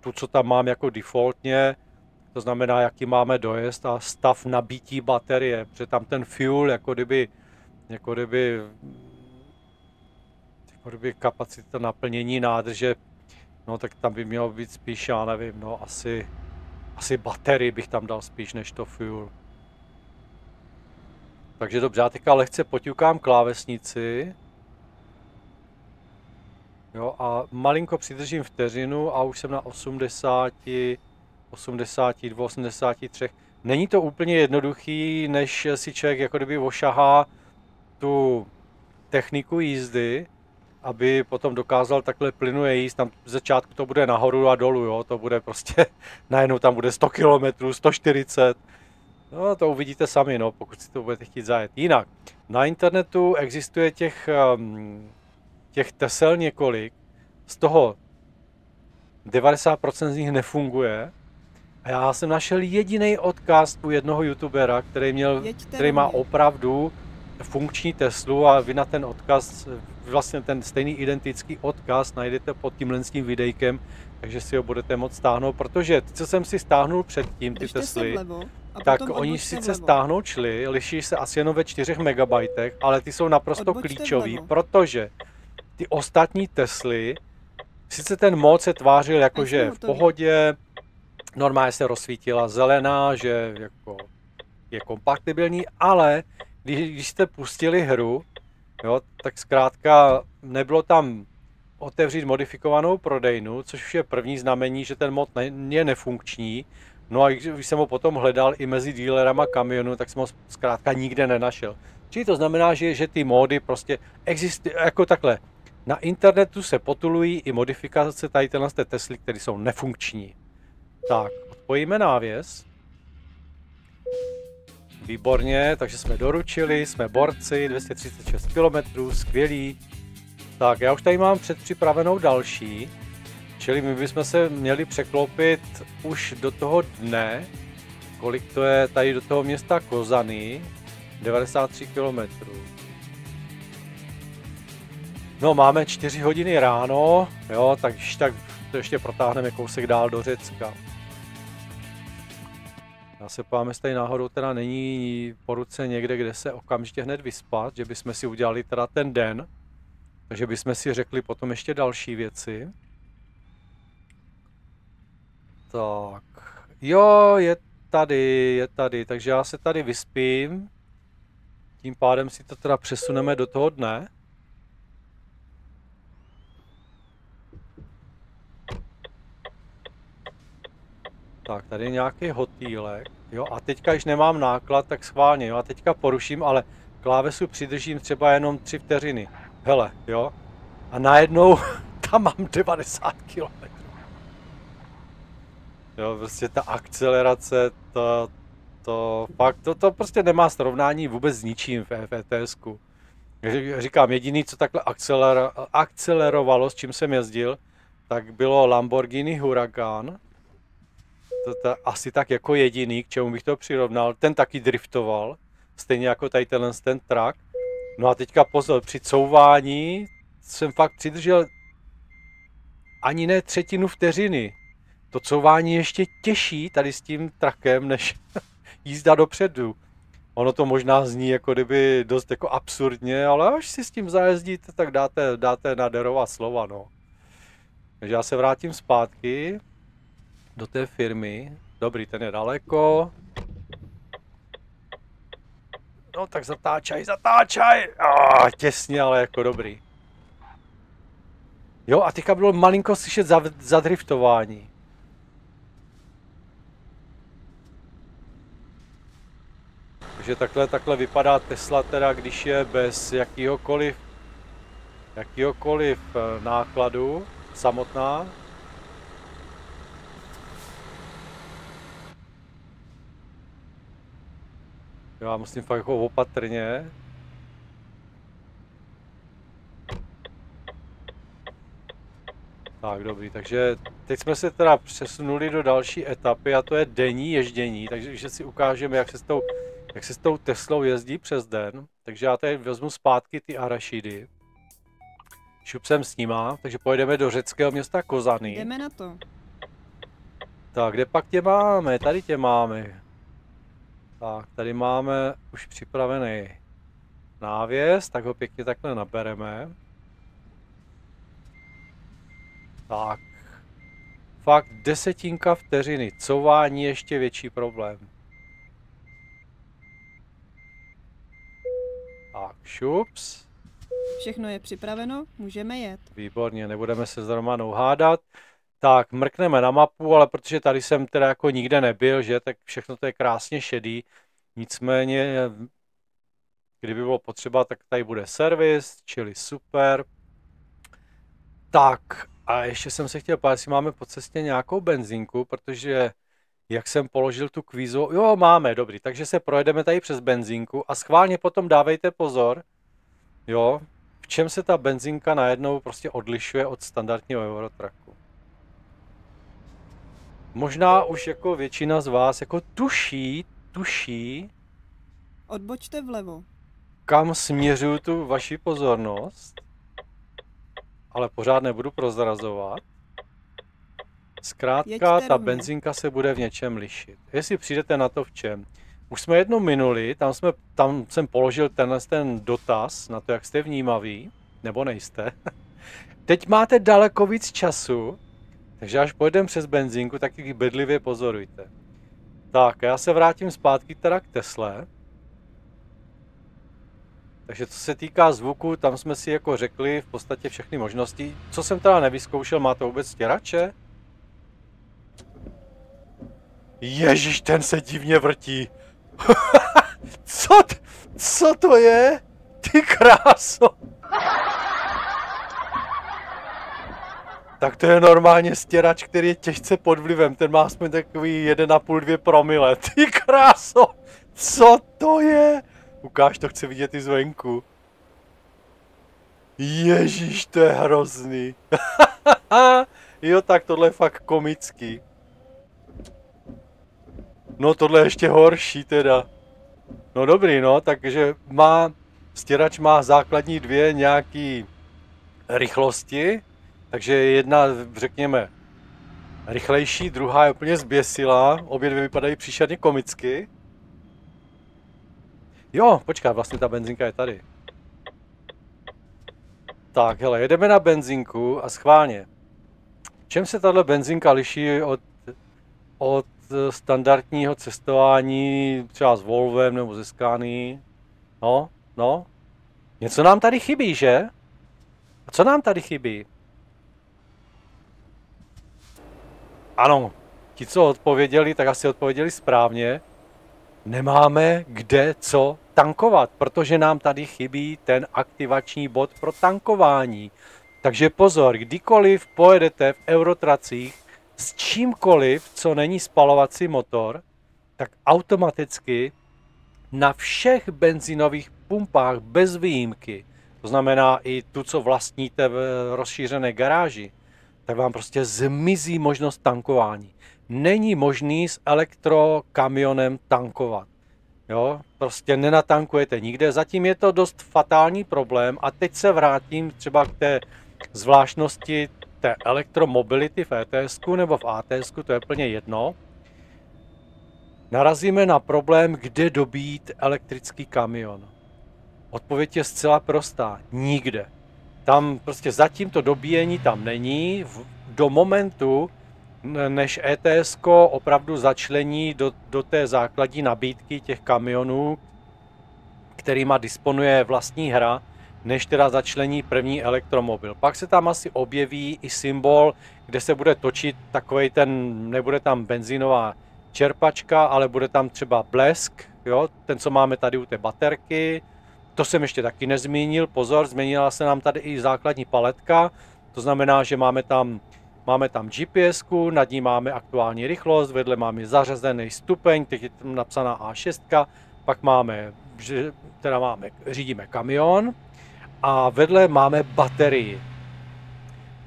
tu, co tam mám jako defaultně, to znamená, jaký máme dojezd a stav nabití baterie, protože tam ten fuel, jako kdyby, jako kdyby, jako kdyby kapacita naplnění nádrže, no tak tam by mělo být spíš, já nevím, no asi, asi baterii bych tam dal spíš než to fuel. Takže dobře, já teďka lehce poťukám klávesnici. Jo, a malinko přidržím vteřinu a už jsem na 80, 82, 83. Není to úplně jednoduchý, než si člověk jako kdyby ošahá tu techniku jízdy, aby potom dokázal takhle plynuje jíst. Tam v začátku to bude nahoru a dolů, jo? to bude prostě, najednou tam bude 100 km, 140 No, to uvidíte sami, no, pokud si to budete chtít zajet. Jinak, na internetu existuje těch, um, těch tesel několik, z toho 90% z nich nefunguje. A já jsem našel jediný odkaz u jednoho youtubera, který, měl, který má opravdu funkční Teslu a vy na ten odkaz, vlastně ten stejný identický odkaz najdete pod tímhle tím videjkem, takže si ho budete moct stáhnout, protože ty, co jsem si stáhnul předtím, ty Držte Tesly, vlevo tak oni sice vlevo. stáhnout šli, liší se asi jenom ve 4 megabajtech, ale ty jsou naprosto Odbočte klíčový, vlevo. protože ty ostatní Tesly, sice ten mod se tvářil jako, A že jsme je v pohodě, normálně se rozsvítila zelená, že jako je kompatibilní, ale když, když jste pustili hru, jo, tak zkrátka nebylo tam otevřít modifikovanou prodejnu, což už je první znamení, že ten mod ne, je nefunkční. No a když jsem ho potom hledal i mezi dealerama kamionu, tak jsem ho zkrátka nikde nenašel. Čili to znamená, že, že ty módy prostě existují, jako takhle. Na internetu se potulují i modifikace tady tenhle Tesly, které jsou nefunkční. Tak, odpojíme návěs. Výborně, takže jsme doručili, jsme borci, 236 km, skvělý. Tak, já už tady mám předpřipravenou další, čili my bychom se měli překlopit už do toho dne, kolik to je tady do toho města Kozany, 93 km. No, máme 4 hodiny ráno, jo, takže tak to ještě protáhneme kousek dál do Řecka. Já se ptám, jestli náhodou teda není po ruce někde, kde se okamžitě hned vyspat, že bychom si udělali teda ten den, takže bychom si řekli potom ještě další věci. Tak, jo, je tady, je tady, takže já se tady vyspím. Tím pádem si to teda přesuneme do toho dne. Tak, tady je nějaký hotýlek. Jo, a teďka, když nemám náklad, tak schválně, jo, a teďka poruším, ale klávesu přidržím třeba jenom 3 vteřiny. Hele, jo. A najednou tam mám 90 km. Jo, prostě ta akcelerace, to, to fakt, to, to prostě nemá srovnání vůbec s ničím v ETSku. Říkám, jediný, co takhle akceler, akcelerovalo, s čím jsem jezdil, tak bylo Lamborghini Huracan. To, to asi tak jako jediný, k čemu bych to přirovnal. Ten taky driftoval, stejně jako tady tenhle ten track. No a teďka pozor, při couvání jsem fakt přidržel ani ne třetinu vteřiny. To couvání je ještě těžší tady s tím trakem, než jízda dopředu. Ono to možná zní jako kdyby dost jako absurdně, ale až si s tím zajezdíte, tak dáte, dáte nádherová slova, no. Takže já se vrátím zpátky do té firmy. Dobrý, ten je daleko. No tak zatáčaj, zatáčaj! Ah, těsně, ale jako dobrý. Jo, a teďka bylo malinko slyšet za, zadriftování. Takže takhle, takhle vypadá Tesla teda, když je bez jakýhokoliv, jakýhokoliv eh, nákladu samotná. Já musím fakt jako opatrně. Tak, dobrý, takže teď jsme se teda přesunuli do další etapy a to je denní ježdění, takže si ukážeme, jak se s tou, jak se s tou Teslou jezdí přes den. Takže já tady vezmu zpátky ty arašidy. Šup jsem s nima, takže pojedeme do řeckého města Kozany. Jdeme na to. Tak, kde pak tě máme? Tady tě máme. Tak, tady máme už připravený návěs, tak ho pěkně takhle nabereme. Tak. Fakt desetinka vteřiny. Couvání ještě větší problém. Tak, šups. Všechno je připraveno, můžeme jet. Výborně, nebudeme se s Romanou hádat. Tak, mrkneme na mapu, ale protože tady jsem teda jako nikde nebyl, že, tak všechno to je krásně šedý. Nicméně, kdyby bylo potřeba, tak tady bude servis, čili super. Tak, a ještě jsem se chtěl pát, jestli máme po cestě nějakou benzínku, protože jak jsem položil tu kvízu, jo, máme, dobrý, takže se projedeme tady přes benzínku a schválně potom dávejte pozor, jo, v čem se ta benzínka najednou prostě odlišuje od standardního Eurotraku. Možná už jako většina z vás jako tuší, tuší, Odbočte vlevo. kam směřuju tu vaši pozornost, ale pořád nebudu prozrazovat. Zkrátka, ta benzinka se bude v něčem lišit. Jestli přijdete na to v čem. Už jsme jednou minuli, tam, jsme, tam jsem položil tenhle ten dotaz na to, jak jste vnímaví, nebo nejste. Teď máte daleko víc času, takže až pojedeme přes benzínku, tak ji bedlivě pozorujte. Tak, já se vrátím zpátky teda k Tesle. Takže co se týká zvuku, tam jsme si jako řekli v podstatě všechny možnosti. Co jsem teda nevyzkoušel, má to vůbec stěrače? Ježíš, ten se divně vrtí. co, co to je? Ty kráso. Tak to je normálně stěrač, který je těžce pod vlivem. Ten má aspoň takový 1,5-2 promile. Ty kráso, co to je? Ukáž to, chci vidět i zvenku. Ježíš, to je hrozný. jo, tak tohle je fakt komický. No tohle je ještě horší teda. No dobrý, no, takže má, stěrač má základní dvě nějaký rychlosti, takže jedna, řekněme, rychlejší, druhá je úplně zběsila, obě dvě vypadají příšerně komicky. Jo, počkej, vlastně ta benzinka je tady. Tak, hele, jedeme na benzínku a schválně. Čem se tahle benzinka liší od, od standardního cestování třeba s Volvem nebo ze Scanii? No, no. Něco nám tady chybí, že? A co nám tady chybí? Ano, ti, co odpověděli, tak asi odpověděli správně. Nemáme kde co tankovat, protože nám tady chybí ten aktivační bod pro tankování. Takže pozor, kdykoliv pojedete v Eurotracích s čímkoliv, co není spalovací motor, tak automaticky na všech benzinových pumpách bez výjimky, to znamená i tu, co vlastníte v rozšířené garáži, tak vám prostě zmizí možnost tankování. Není možný s elektrokamionem tankovat. Jo, prostě nenatankujete nikde. Zatím je to dost fatální problém a teď se vrátím třeba k té zvláštnosti té elektromobility v ETS nebo v ATS, to je plně jedno. Narazíme na problém, kde dobít elektrický kamion. Odpověď je zcela prostá. Nikde. Tam prostě zatím to dobíjení tam není. Do momentu, než ETS opravdu začlení do, do té základní nabídky těch kamionů, kterýma disponuje vlastní hra, než teda začlení první elektromobil. Pak se tam asi objeví i symbol, kde se bude točit takový ten, nebude tam benzínová čerpačka, ale bude tam třeba blesk, jo, ten, co máme tady u té baterky, to jsem ještě taky nezmínil, pozor, změnila se nám tady i základní paletka, to znamená, že máme tam, máme tam GPS, nad ní máme aktuální rychlost, vedle máme zařazený stupeň, teď je tam napsaná A6, pak máme, teda máme, řídíme kamion a vedle máme baterii.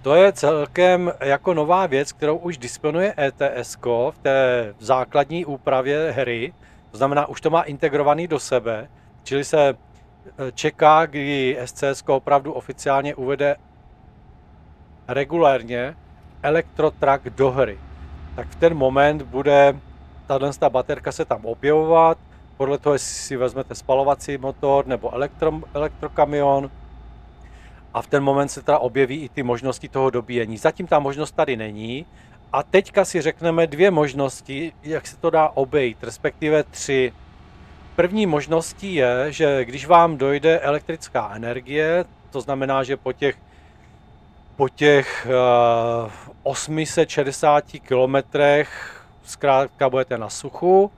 To je celkem jako nová věc, kterou už disponuje ETS v té základní úpravě hry. To znamená, už to má integrovaný do sebe, čili se čeká, kdy SCS opravdu oficiálně uvede regulérně elektrotrack do hry. Tak v ten moment bude tahle baterka se tam objevovat, podle toho, jestli si vezmete spalovací motor nebo elektro, elektrokamion, a v ten moment se teda objeví i ty možnosti toho dobíjení. Zatím ta možnost tady není a teďka si řekneme dvě možnosti, jak se to dá obejít, respektive tři. První možností je, že když vám dojde elektrická energie, to znamená, že po těch, po těch uh, 860 kilometrech zkrátka budete na suchu,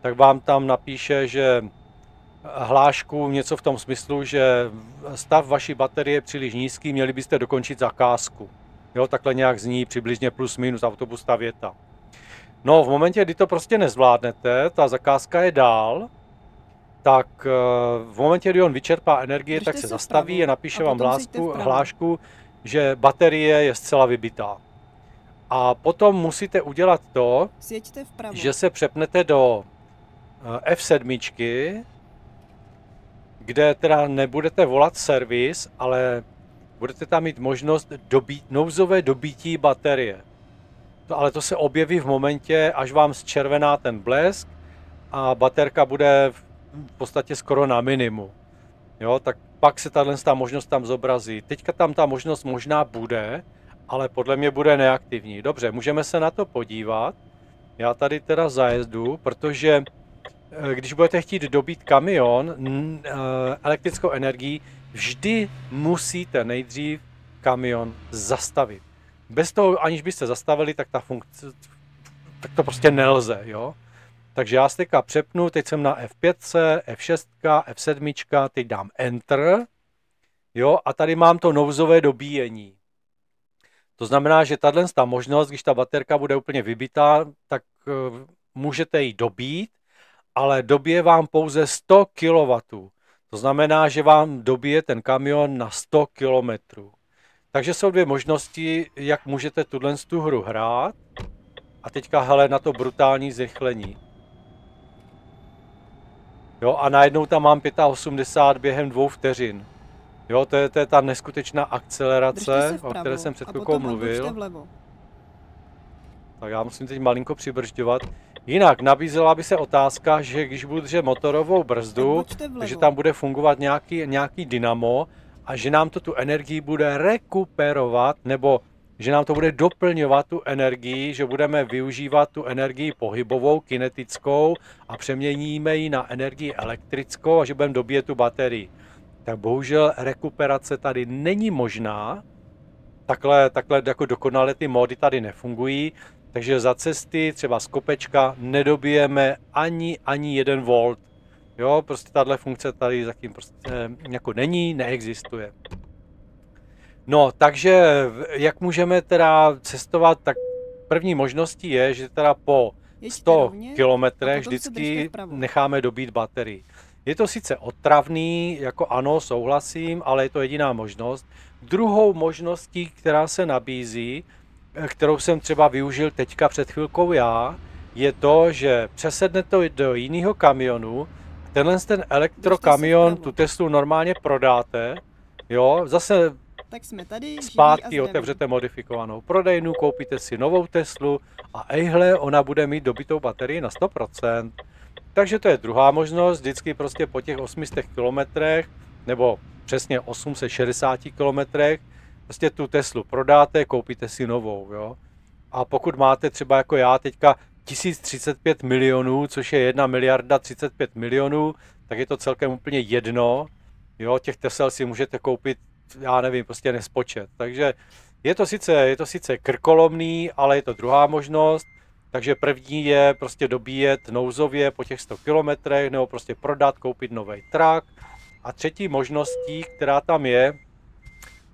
tak vám tam napíše, že hlášku něco v tom smyslu, že stav vaší baterie je příliš nízký, měli byste dokončit zakázku. Jo, takhle nějak zní přibližně plus minus autobus ta věta. No, v momentě, kdy to prostě nezvládnete, ta zakázka je dál, tak eh, v momentě, kdy on vyčerpá energii, Držte tak se zastaví a napíše a vám hlásku, hlášku, že baterie je zcela vybitá. A potom musíte udělat to, že se přepnete do eh, F7, kde teda nebudete volat servis, ale budete tam mít možnost dobít, nouzové dobítí baterie. To, ale to se objeví v momentě, až vám zčervená ten blesk a baterka bude v podstatě skoro na minimu. Jo, tak pak se tahle ta možnost tam zobrazí. Teďka tam ta možnost možná bude, ale podle mě bude neaktivní. Dobře, můžeme se na to podívat. Já tady teda zajezdu, protože Eh, když budete chtít dobít kamion eh, elektrickou energií, vždy musíte nejdřív kamion zastavit. Bez toho, aniž byste zastavili, tak ta funkce, tak to prostě nelze, jo. Takže já se teďka přepnu, teď jsem na F5, F6, F7, teď dám Enter, jo, a tady mám to nouzové dobíjení. To znamená, že tahle ta možnost, když ta baterka bude úplně vybitá, tak uh, můžete ji dobít ale dobije vám pouze 100 kW. To znamená, že vám dobije ten kamion na 100 km. Takže jsou dvě možnosti, jak můžete tuhle tu hru hrát. A teďka hele na to brutální zrychlení. Jo, a najednou tam mám 85 během dvou vteřin. Jo, to je, to je ta neskutečná akcelerace, o které jsem před chvilkou mluvil. Tak já musím teď malinko přibržďovat. Jinak nabízela by se otázka, že když budu držet motorovou brzdu, že tam bude fungovat nějaký, nějaký dynamo a že nám to tu energii bude rekuperovat, nebo že nám to bude doplňovat tu energii, že budeme využívat tu energii pohybovou, kinetickou a přeměníme ji na energii elektrickou a že budeme dobíjet tu baterii. Tak bohužel rekuperace tady není možná, takhle, takhle jako dokonale ty módy tady nefungují, takže za cesty, třeba z kopečka, nedobijeme ani, ani jeden volt. Jo, prostě tahle funkce tady zatím prostě eh, jako není, neexistuje. No, takže jak můžeme teda cestovat, tak první možností je, že teda po 100 kilometrech vždycky necháme dobít baterii. Je to sice otravný, jako ano, souhlasím, ale je to jediná možnost. Druhou možností, která se nabízí, kterou jsem třeba využil teďka před chvilkou já, je to, že přesednete do jiného kamionu, tenhle ten elektrokamion, tu Teslu normálně prodáte, jo, zase tak jsme tady, zpátky otevřete modifikovanou prodejnu, koupíte si novou Teslu a ejhle, ona bude mít dobitou baterii na 100%. Takže to je druhá možnost, vždycky prostě po těch 800 kilometrech, nebo přesně 860 kilometrech, prostě tu Teslu prodáte, koupíte si novou, jo. A pokud máte třeba jako já teďka 1035 milionů, což je 1 miliarda 35 milionů, tak je to celkem úplně jedno. Jo, těch Tesel si můžete koupit, já nevím, prostě nespočet. Takže je to sice, je to sice krkolomný, ale je to druhá možnost. Takže první je prostě dobíjet nouzově po těch 100 kilometrech, nebo prostě prodat, koupit nový trak. A třetí možností, která tam je,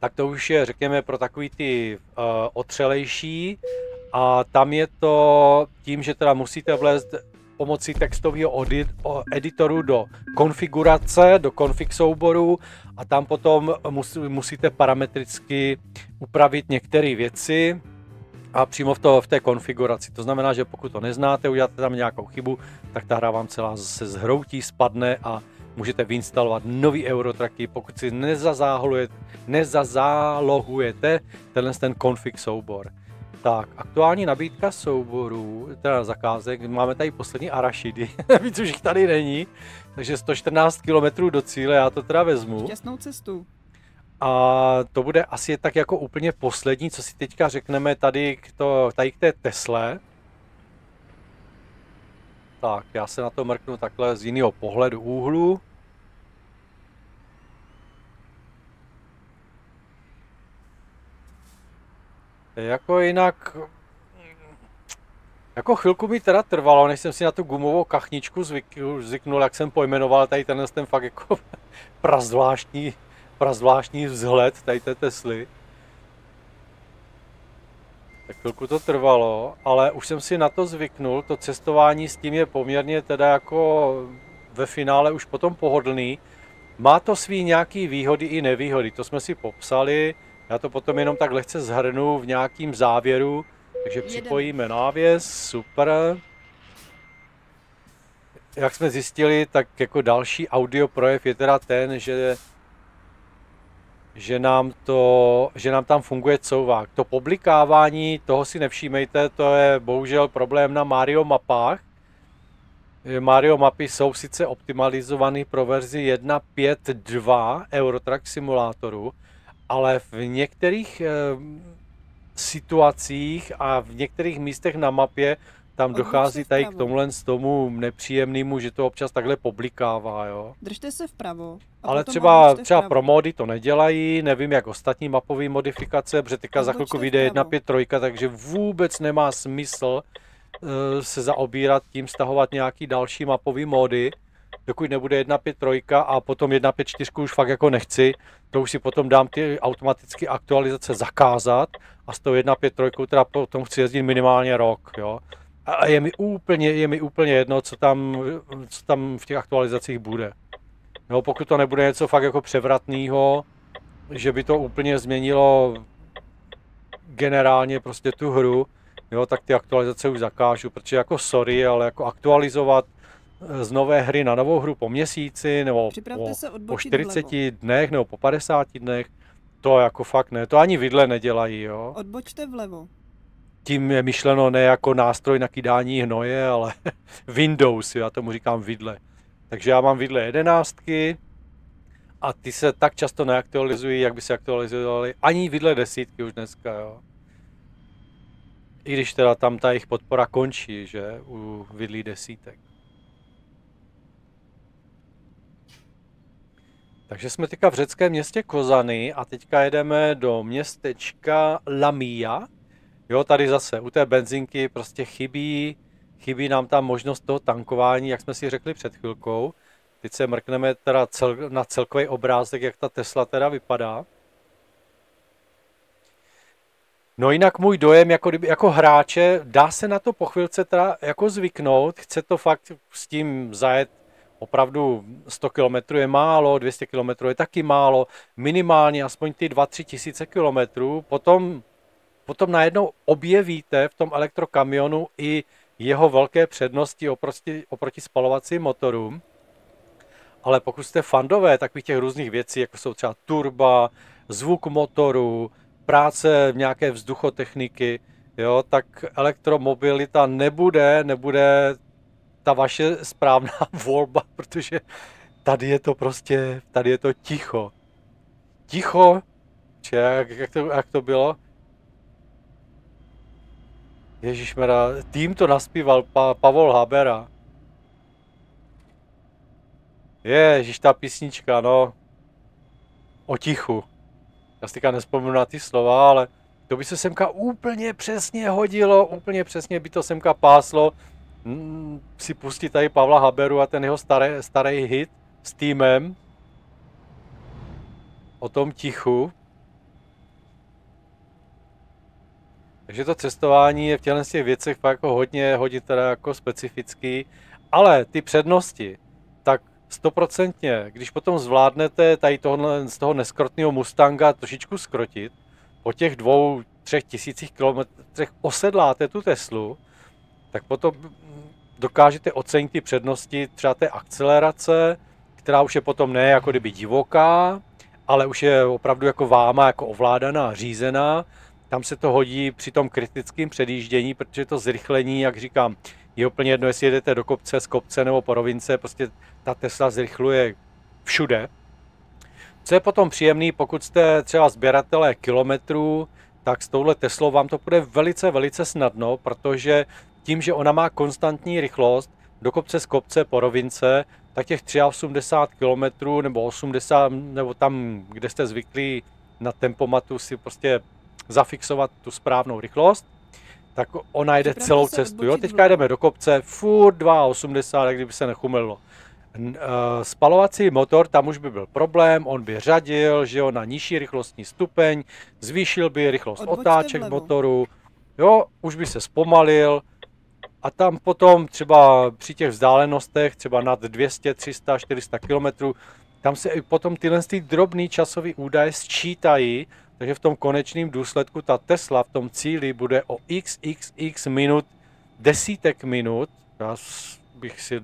tak to už je, řekněme, pro takový ty uh, otřelejší. A tam je to tím, že teda musíte vlézt pomocí textového editoru do konfigurace, do config souboru a tam potom musíte parametricky upravit některé věci a přímo v, to, v té konfiguraci. To znamená, že pokud to neznáte, uděláte tam nějakou chybu, tak ta hra vám celá se zhroutí, spadne a můžete vyinstalovat nový Eurotracky, pokud si nezazálohujete tenhle ten config soubor. Tak, aktuální nabídka souborů, teda zakázek, máme tady poslední arašidy, víc už jich tady není, takže 114 km do cíle, já to teda vezmu. Šťastnou cestu. A to bude asi tak jako úplně poslední, co si teďka řekneme tady k, to, tady k té Tesle. Tak, já se na to mrknu takhle z jiného pohledu úhlu. Jako jinak... Jako chvilku mi teda trvalo, než jsem si na tu gumovou kachničku zvyknul, jak jsem pojmenoval tady ten, ten fakt jako prazvláštní, prazvláštní vzhled tady té Tesly. Tak chvilku to trvalo, ale už jsem si na to zvyknul, to cestování s tím je poměrně teda jako ve finále už potom pohodlný. Má to svý nějaký výhody i nevýhody, to jsme si popsali, já to potom jenom tak lehce zhrnu v nějakým závěru, takže připojíme návěs, super. Jak jsme zjistili, tak jako další audio projev je teda ten, že že nám, to, že nám tam funguje couvák. To publikávání, toho si nevšímejte, to je bohužel problém na Mario mapách. Mario mapy jsou sice optimalizované pro verzi 1.5.2 Eurotrack simulátoru, ale v některých e, situacích a v některých místech na mapě tam dochází tady k tomhle z tomu nepříjemnému, že to občas takhle publikává, jo. Držte se vpravo. Ale třeba, třeba pro mody to nedělají, nevím jak ostatní mapové modifikace, protože teďka za chvilku vyjde 1.5.3, takže vůbec nemá smysl uh, se zaobírat tím, stahovat nějaký další mapový mody dokud nebude 1.5.3 a potom 1.5.4 už fakt jako nechci, to už si potom dám ty automatické aktualizace zakázat a s tou 1.5.3 teda potom chci jezdit minimálně rok, jo. A je mi úplně, je mi úplně jedno, co tam, co tam v těch aktualizacích bude. No, pokud to nebude něco fakt jako převratného, že by to úplně změnilo generálně prostě tu hru, jo, tak ty aktualizace už zakážu, protože jako sorry, ale jako aktualizovat z nové hry na novou hru po měsíci, nebo po, po 40 vlevo. dnech, nebo po 50 dnech, to jako fakt ne, to ani vidle nedělají, jo. Odbočte vlevo. Tím je myšleno ne jako nástroj na kydání hnoje, ale Windows, já tomu říkám vidle. Takže já mám vidle jedenáctky a ty se tak často neaktualizují, jak by se aktualizovaly ani vidle desítky už dneska, jo. I když teda tam ta jejich podpora končí, že, u vidlí desítek. Takže jsme teďka v řeckém městě Kozany a teďka jedeme do městečka Lamia. Jo, tady zase u té benzinky prostě chybí, chybí nám tam možnost toho tankování, jak jsme si řekli před chvilkou. Teď se mrkneme teda cel, na celkový obrázek, jak ta Tesla teda vypadá. No jinak můj dojem jako, jako hráče, dá se na to po chvilce teda jako zvyknout, chce to fakt s tím zajet opravdu 100 km je málo, 200 km je taky málo, minimálně aspoň ty 2-3 tisíce kilometrů, potom, potom najednou objevíte v tom elektrokamionu i jeho velké přednosti oproti, oproti spalovacím motorům. Ale pokud jste fandové takových těch různých věcí, jako jsou třeba turba, zvuk motoru, práce nějaké vzduchotechniky, jo, tak elektromobilita nebude, nebude ta vaše správná volba, protože tady je to prostě, tady je to ticho. Ticho, či jak, jak, to, jak to bylo? Ježišmera, tým to naspíval pa, Pavol Habera. Ježiš, ta písnička, no. O tichu. Já si teďka nespomenu na ty slova, ale to by se semka úplně přesně hodilo, úplně přesně by to semka páslo. Mm, si pustit tady Pavla Haberu a ten jeho starý, starý hit s týmem o tom tichu. Takže to cestování je v těchto těch věcech fakt jako hodně, hodně teda jako specifický, ale ty přednosti, tak stoprocentně, když potom zvládnete tady tohle, z toho neskrotného Mustanga trošičku skrotit, po těch dvou, třech tisících kilometrech osedláte tu Teslu, tak potom dokážete ocenit ty přednosti třeba té akcelerace, která už je potom ne jako kdyby divoká, ale už je opravdu jako váma, jako ovládaná, řízená. Tam se to hodí při tom kritickém předjíždění, protože to zrychlení, jak říkám, je úplně jedno, jestli jedete do kopce, z kopce nebo po rovince, prostě ta Tesla zrychluje všude. Co je potom příjemný, pokud jste třeba sběratelé kilometrů, tak s touhle Teslou vám to bude velice, velice snadno, protože tím, že ona má konstantní rychlost, do kopce z kopce po rovince, tak těch 83 km nebo 80, nebo tam, kde jste zvyklí na tempomatu si prostě zafixovat tu správnou rychlost, tak ona jde celou cestu. Jo? Teďka jdeme do kopce, furt 2,80, jak kdyby se nechumilo. Eh, spalovací motor, tam už by byl problém, on by řadil, že jo, na nižší rychlostní stupeň, zvýšil by rychlost Odbočte otáček vlevo. motoru, jo, už by se zpomalil a tam potom třeba při těch vzdálenostech, třeba nad 200, 300, 400 km, tam se i potom tyhle ty drobný časový údaje sčítají, takže v tom konečném důsledku ta Tesla v tom cíli bude o xxx minut, desítek minut, já bych si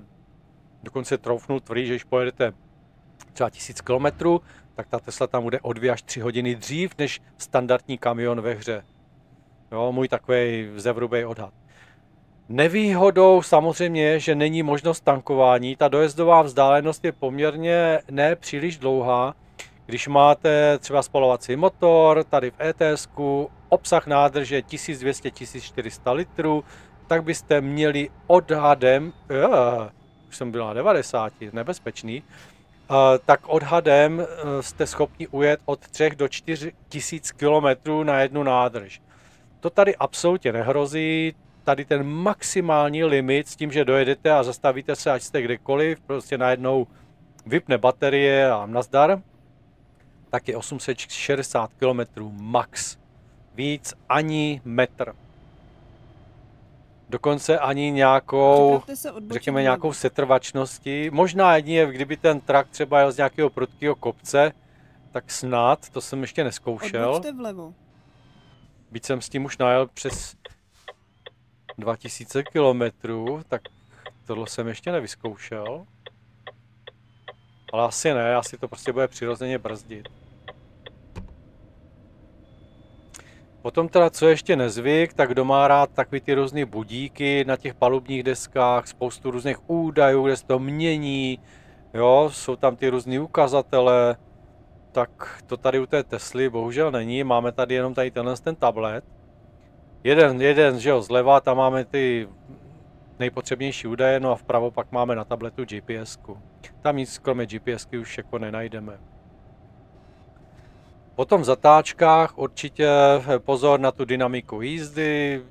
dokonce troufnul tvrdit, že když pojedete třeba tisíc kilometrů, tak ta Tesla tam bude o dvě až tři hodiny dřív než standardní kamion ve hře. Jo, můj takový zevrubý odhad. Nevýhodou samozřejmě je, že není možnost tankování. Ta dojezdová vzdálenost je poměrně ne příliš dlouhá. Když máte třeba spalovací motor, tady v ETS, obsah nádrže 1200-1400 litrů, tak byste měli odhadem, uh, už jsem byl na 90, nebezpečný, uh, tak odhadem uh, jste schopni ujet od 3 do 4 tisíc kilometrů na jednu nádrž. To tady absolutně nehrozí, tady ten maximální limit s tím, že dojedete a zastavíte se, ať jste kdekoliv, prostě najednou vypne baterie a nazdar, tak je 860 km max. Víc ani metr. Dokonce ani nějakou, řekněme, nějakou setrvačnosti. Možná jedině, kdyby ten trak třeba jel z nějakého prudkého kopce, tak snad, to jsem ještě neskoušel. Odbočte vlevo. Byť jsem s tím už najel přes 2000 kilometrů, tak tohle jsem ještě nevyzkoušel. Ale asi ne, asi to prostě bude přirozeně brzdit. Potom teda, co ještě nezvyk, tak kdo má rád takový ty různé budíky na těch palubních deskách, spoustu různých údajů, kde se to mění, jo, jsou tam ty různé ukazatele, tak to tady u té Tesly bohužel není, máme tady jenom tady tenhle ten tablet, jeden, jeden, že jo, zleva, tam máme ty nejpotřebnější údaje, no a vpravo pak máme na tabletu GPS. -ku. Tam nic kromě GPS už jako nenajdeme. Potom v zatáčkách určitě pozor na tu dynamiku jízdy.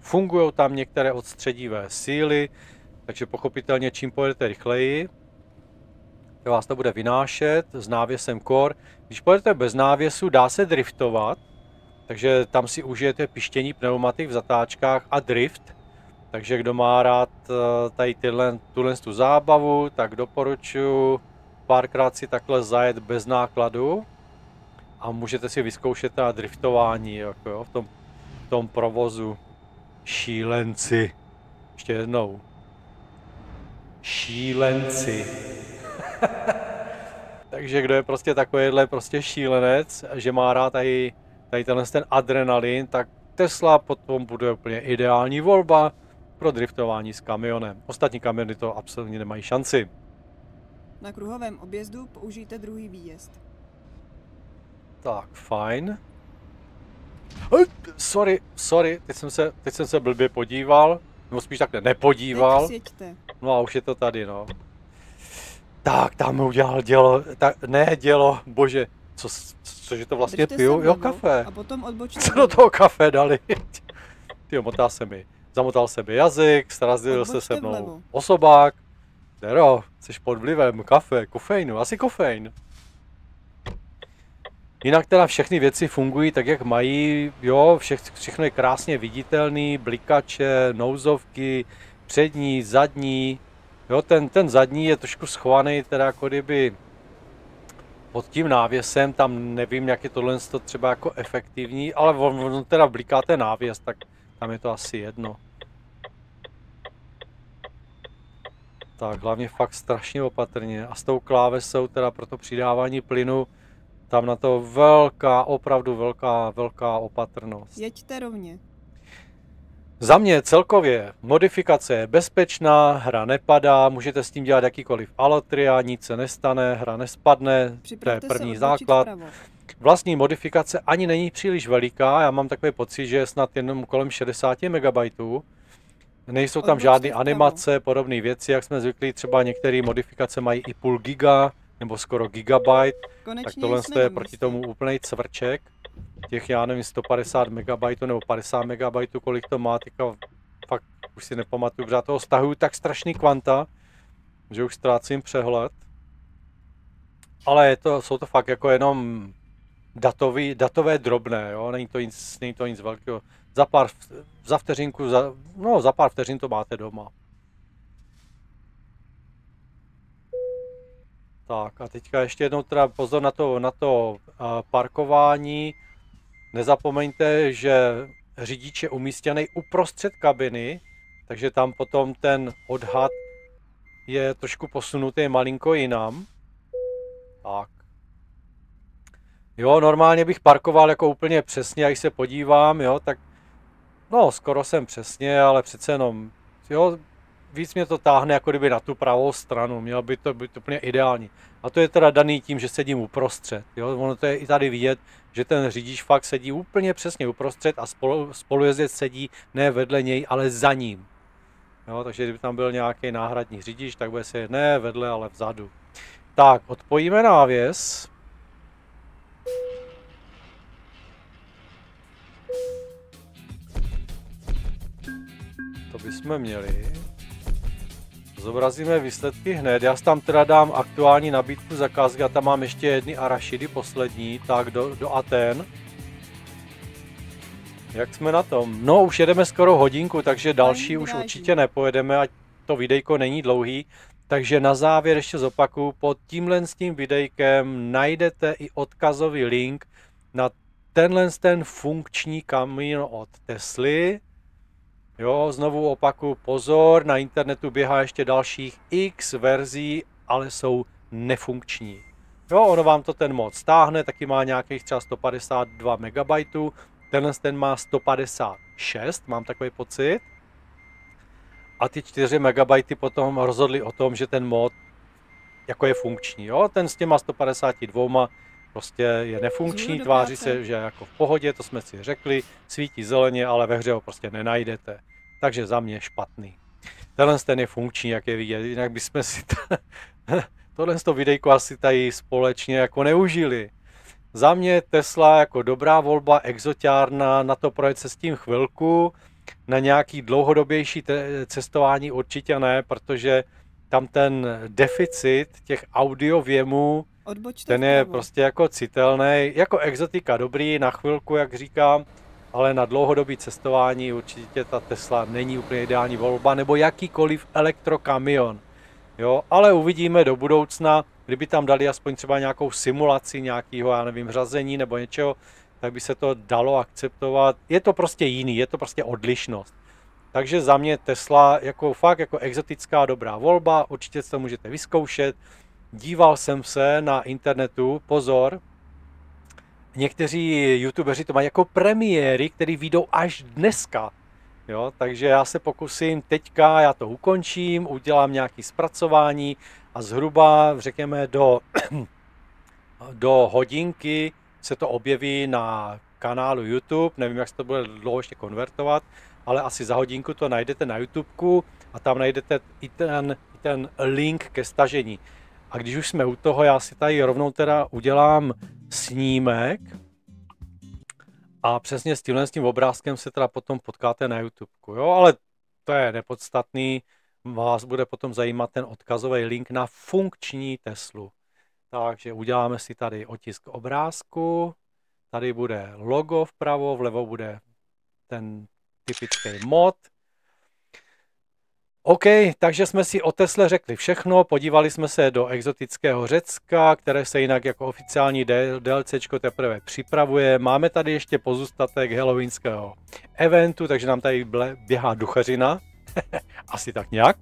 Fungují tam některé odstředivé síly, takže pochopitelně čím pojedete rychleji, vás to bude vynášet s návěsem core. Když pojedete bez návěsu, dá se driftovat, takže tam si užijete pištění pneumatik v zatáčkách a drift. Takže kdo má rád eh, tady tyhle, tuhle tu zábavu, tak doporučuji párkrát si takhle zajet bez nákladu a můžete si vyzkoušet na driftování jako jo, v, tom, v tom provozu. Šílenci. Ještě jednou. Šílenci. Takže kdo je prostě takovýhle prostě šílenec, že má rád tady tady tenhle ten adrenalin, tak Tesla potom bude úplně ideální volba pro driftování s kamionem. Ostatní kamiony to absolutně nemají šanci. Na kruhovém objezdu použijte druhý výjezd. Tak, fajn. Sorry, sorry, teď jsem se, teď jsem se blbě podíval, nebo spíš takhle nepodíval. No a už je to tady, no. Tak, tam udělal dělo, tak, ne dělo, bože, Co, cože to vlastně Držte piju? Jo, kafe. A potom odbočte Co do toho kafe dali? Ty motá se mi. Zamotal se mi jazyk, srazil se se mnou vlevo. osobák. Dero, jsi pod vlivem kafe, kofeinu, asi kofein. Jinak teda všechny věci fungují tak, jak mají, jo, vše, všechno je krásně viditelný, blikače, nouzovky, přední, zadní, jo, ten, ten zadní je trošku schovaný teda jako kdyby pod tím návěsem, tam nevím, jak je tohle to třeba jako efektivní, ale on, on teda bliká ten návěs, tak tam je to asi jedno. Tak hlavně fakt strašně opatrně a s tou klávesou teda pro to přidávání plynu tam na to velká, opravdu velká, velká opatrnost. Jeďte rovně. Za mě celkově modifikace je bezpečná, hra nepadá, můžete s tím dělat jakýkoliv alotria, nic se nestane, hra nespadne, to je Připravte první základ. vpravo. Vlastní modifikace ani není příliš veliká, já mám takový pocit, že je snad jenom kolem 60 MB. Nejsou tam žádné animace, podobné věci, jak jsme zvyklí, třeba některé modifikace mají i půl giga nebo skoro gigabyte, Konečně tak tohle je proti tomu úplný cvrček. Těch, já nevím, 150 MB nebo 50 MB, kolik to má, teďka fakt už si nepamatuju, protože toho stahuju tak strašný kvanta, že už ztrácím přehled. Ale je to, jsou to fakt jako jenom datový, datové drobné, jo? Není, to nic, není to nic velkého. Za pár, za vteřinku, za, no za pár vteřin to máte doma. Tak a teďka ještě jednou teda pozor na to, na to a, parkování. Nezapomeňte, že řidič je umístěný uprostřed kabiny, takže tam potom ten odhad je trošku posunutý malinko jinam. Tak. Jo, normálně bych parkoval jako úplně přesně, jak se podívám, jo, tak no, skoro jsem přesně, ale přece jenom, jo, víc mě to táhne jako kdyby na tu pravou stranu, mělo by to být úplně ideální. A to je teda daný tím, že sedím uprostřed, jo, ono to je i tady vidět, že ten řidič fakt sedí úplně přesně uprostřed a spolu, spolujezdec sedí ne vedle něj, ale za ním. Jo, takže kdyby tam byl nějaký náhradní řidič, tak bude se ne vedle, ale vzadu. Tak, odpojíme návěs. To bychom měli. Zobrazíme výsledky hned. Já tam teda dám aktuální nabídku zakázky a tam mám ještě jedny arašidy poslední, tak do, do Aten. Jak jsme na tom? No, už jedeme skoro hodinku, takže další už určitě nepojedeme, ať to videjko není dlouhý. Takže na závěr ještě zopakuju, pod tímhle s tím videjkem najdete i odkazový link na tenhle ten funkční kamion od Tesly. Jo, znovu opakuju, pozor, na internetu běhá ještě dalších x verzí, ale jsou nefunkční. Jo, ono vám to ten mod stáhne, taky má nějakých třeba 152 MB, tenhle ten má 156, mám takový pocit. A ty 4 MB potom rozhodli o tom, že ten mod jako je funkční. Jo? Ten s těma 152 prostě je nefunkční, tváří se, že je jako v pohodě, to jsme si řekli, svítí zeleně, ale ve hře ho prostě nenajdete. Takže za mě špatný. Tenhle ten je funkční, jak je vidět, jinak bychom si t- tohle to videjko asi tady společně jako neužili. Za mě Tesla jako dobrá volba, exotiárna, na to projet se s tím chvilku, na nějaký dlouhodobější te- cestování určitě ne, protože tam ten deficit těch audiověmů, Odbočte ten je vpravo. prostě jako citelný. Jako exotika dobrý na chvilku, jak říkám, ale na dlouhodobý cestování určitě ta Tesla není úplně ideální volba, nebo jakýkoliv elektrokamion. Jo, ale uvidíme do budoucna, kdyby tam dali aspoň třeba nějakou simulaci nějakého, já nevím, řazení nebo něčeho, tak by se to dalo akceptovat. Je to prostě jiný, je to prostě odlišnost. Takže za mě Tesla jako fakt jako exotická dobrá volba, určitě si to můžete vyzkoušet. Díval jsem se na internetu, pozor, někteří youtubeři to mají jako premiéry, které vyjdou až dneska. Jo, takže já se pokusím teďka, já to ukončím, udělám nějaké zpracování a zhruba, řekněme, do, do hodinky se to objeví na kanálu YouTube, nevím, jak se to bude dlouho ještě konvertovat, ale asi za hodinku to najdete na YouTubeku a tam najdete i ten, i ten link ke stažení. A když už jsme u toho, já si tady rovnou teda udělám snímek a přesně s tímhle s tím obrázkem se teda potom potkáte na YouTube, jo, ale to je nepodstatný, vás bude potom zajímat ten odkazový link na funkční Teslu. Takže uděláme si tady otisk obrázku, tady bude logo vpravo, vlevo bude ten typický mod. OK, takže jsme si o Tesle řekli všechno, podívali jsme se do exotického Řecka, které se jinak jako oficiální DLC teprve připravuje. Máme tady ještě pozůstatek halloweenského eventu, takže nám tady běhá duchařina. Asi tak nějak.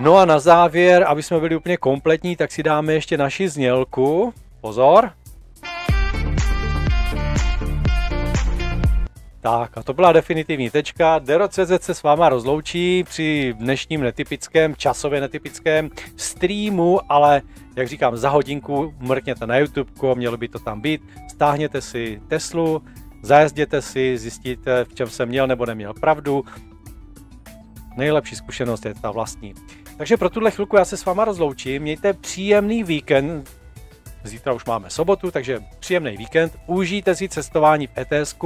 No a na závěr, aby jsme byli úplně kompletní, tak si dáme ještě naši znělku. Pozor. Tak a to byla definitivní tečka. Dero.cz se s váma rozloučí při dnešním netypickém, časově netypickém streamu, ale jak říkám, za hodinku mrkněte na YouTube, mělo by to tam být. Stáhněte si Teslu, zajezděte si, zjistíte, v čem jsem měl nebo neměl pravdu. Nejlepší zkušenost je ta vlastní. Takže pro tuhle chvilku já se s váma rozloučím. Mějte příjemný víkend. Zítra už máme sobotu, takže příjemný víkend. Užijte si cestování v ETS.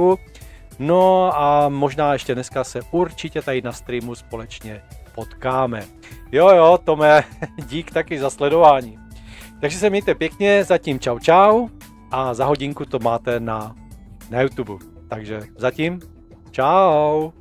No a možná ještě dneska se určitě tady na streamu společně potkáme. Jo, jo, Tome, dík taky za sledování. Takže se mějte pěkně, zatím čau čau a za hodinku to máte na, na YouTube. Takže zatím čau.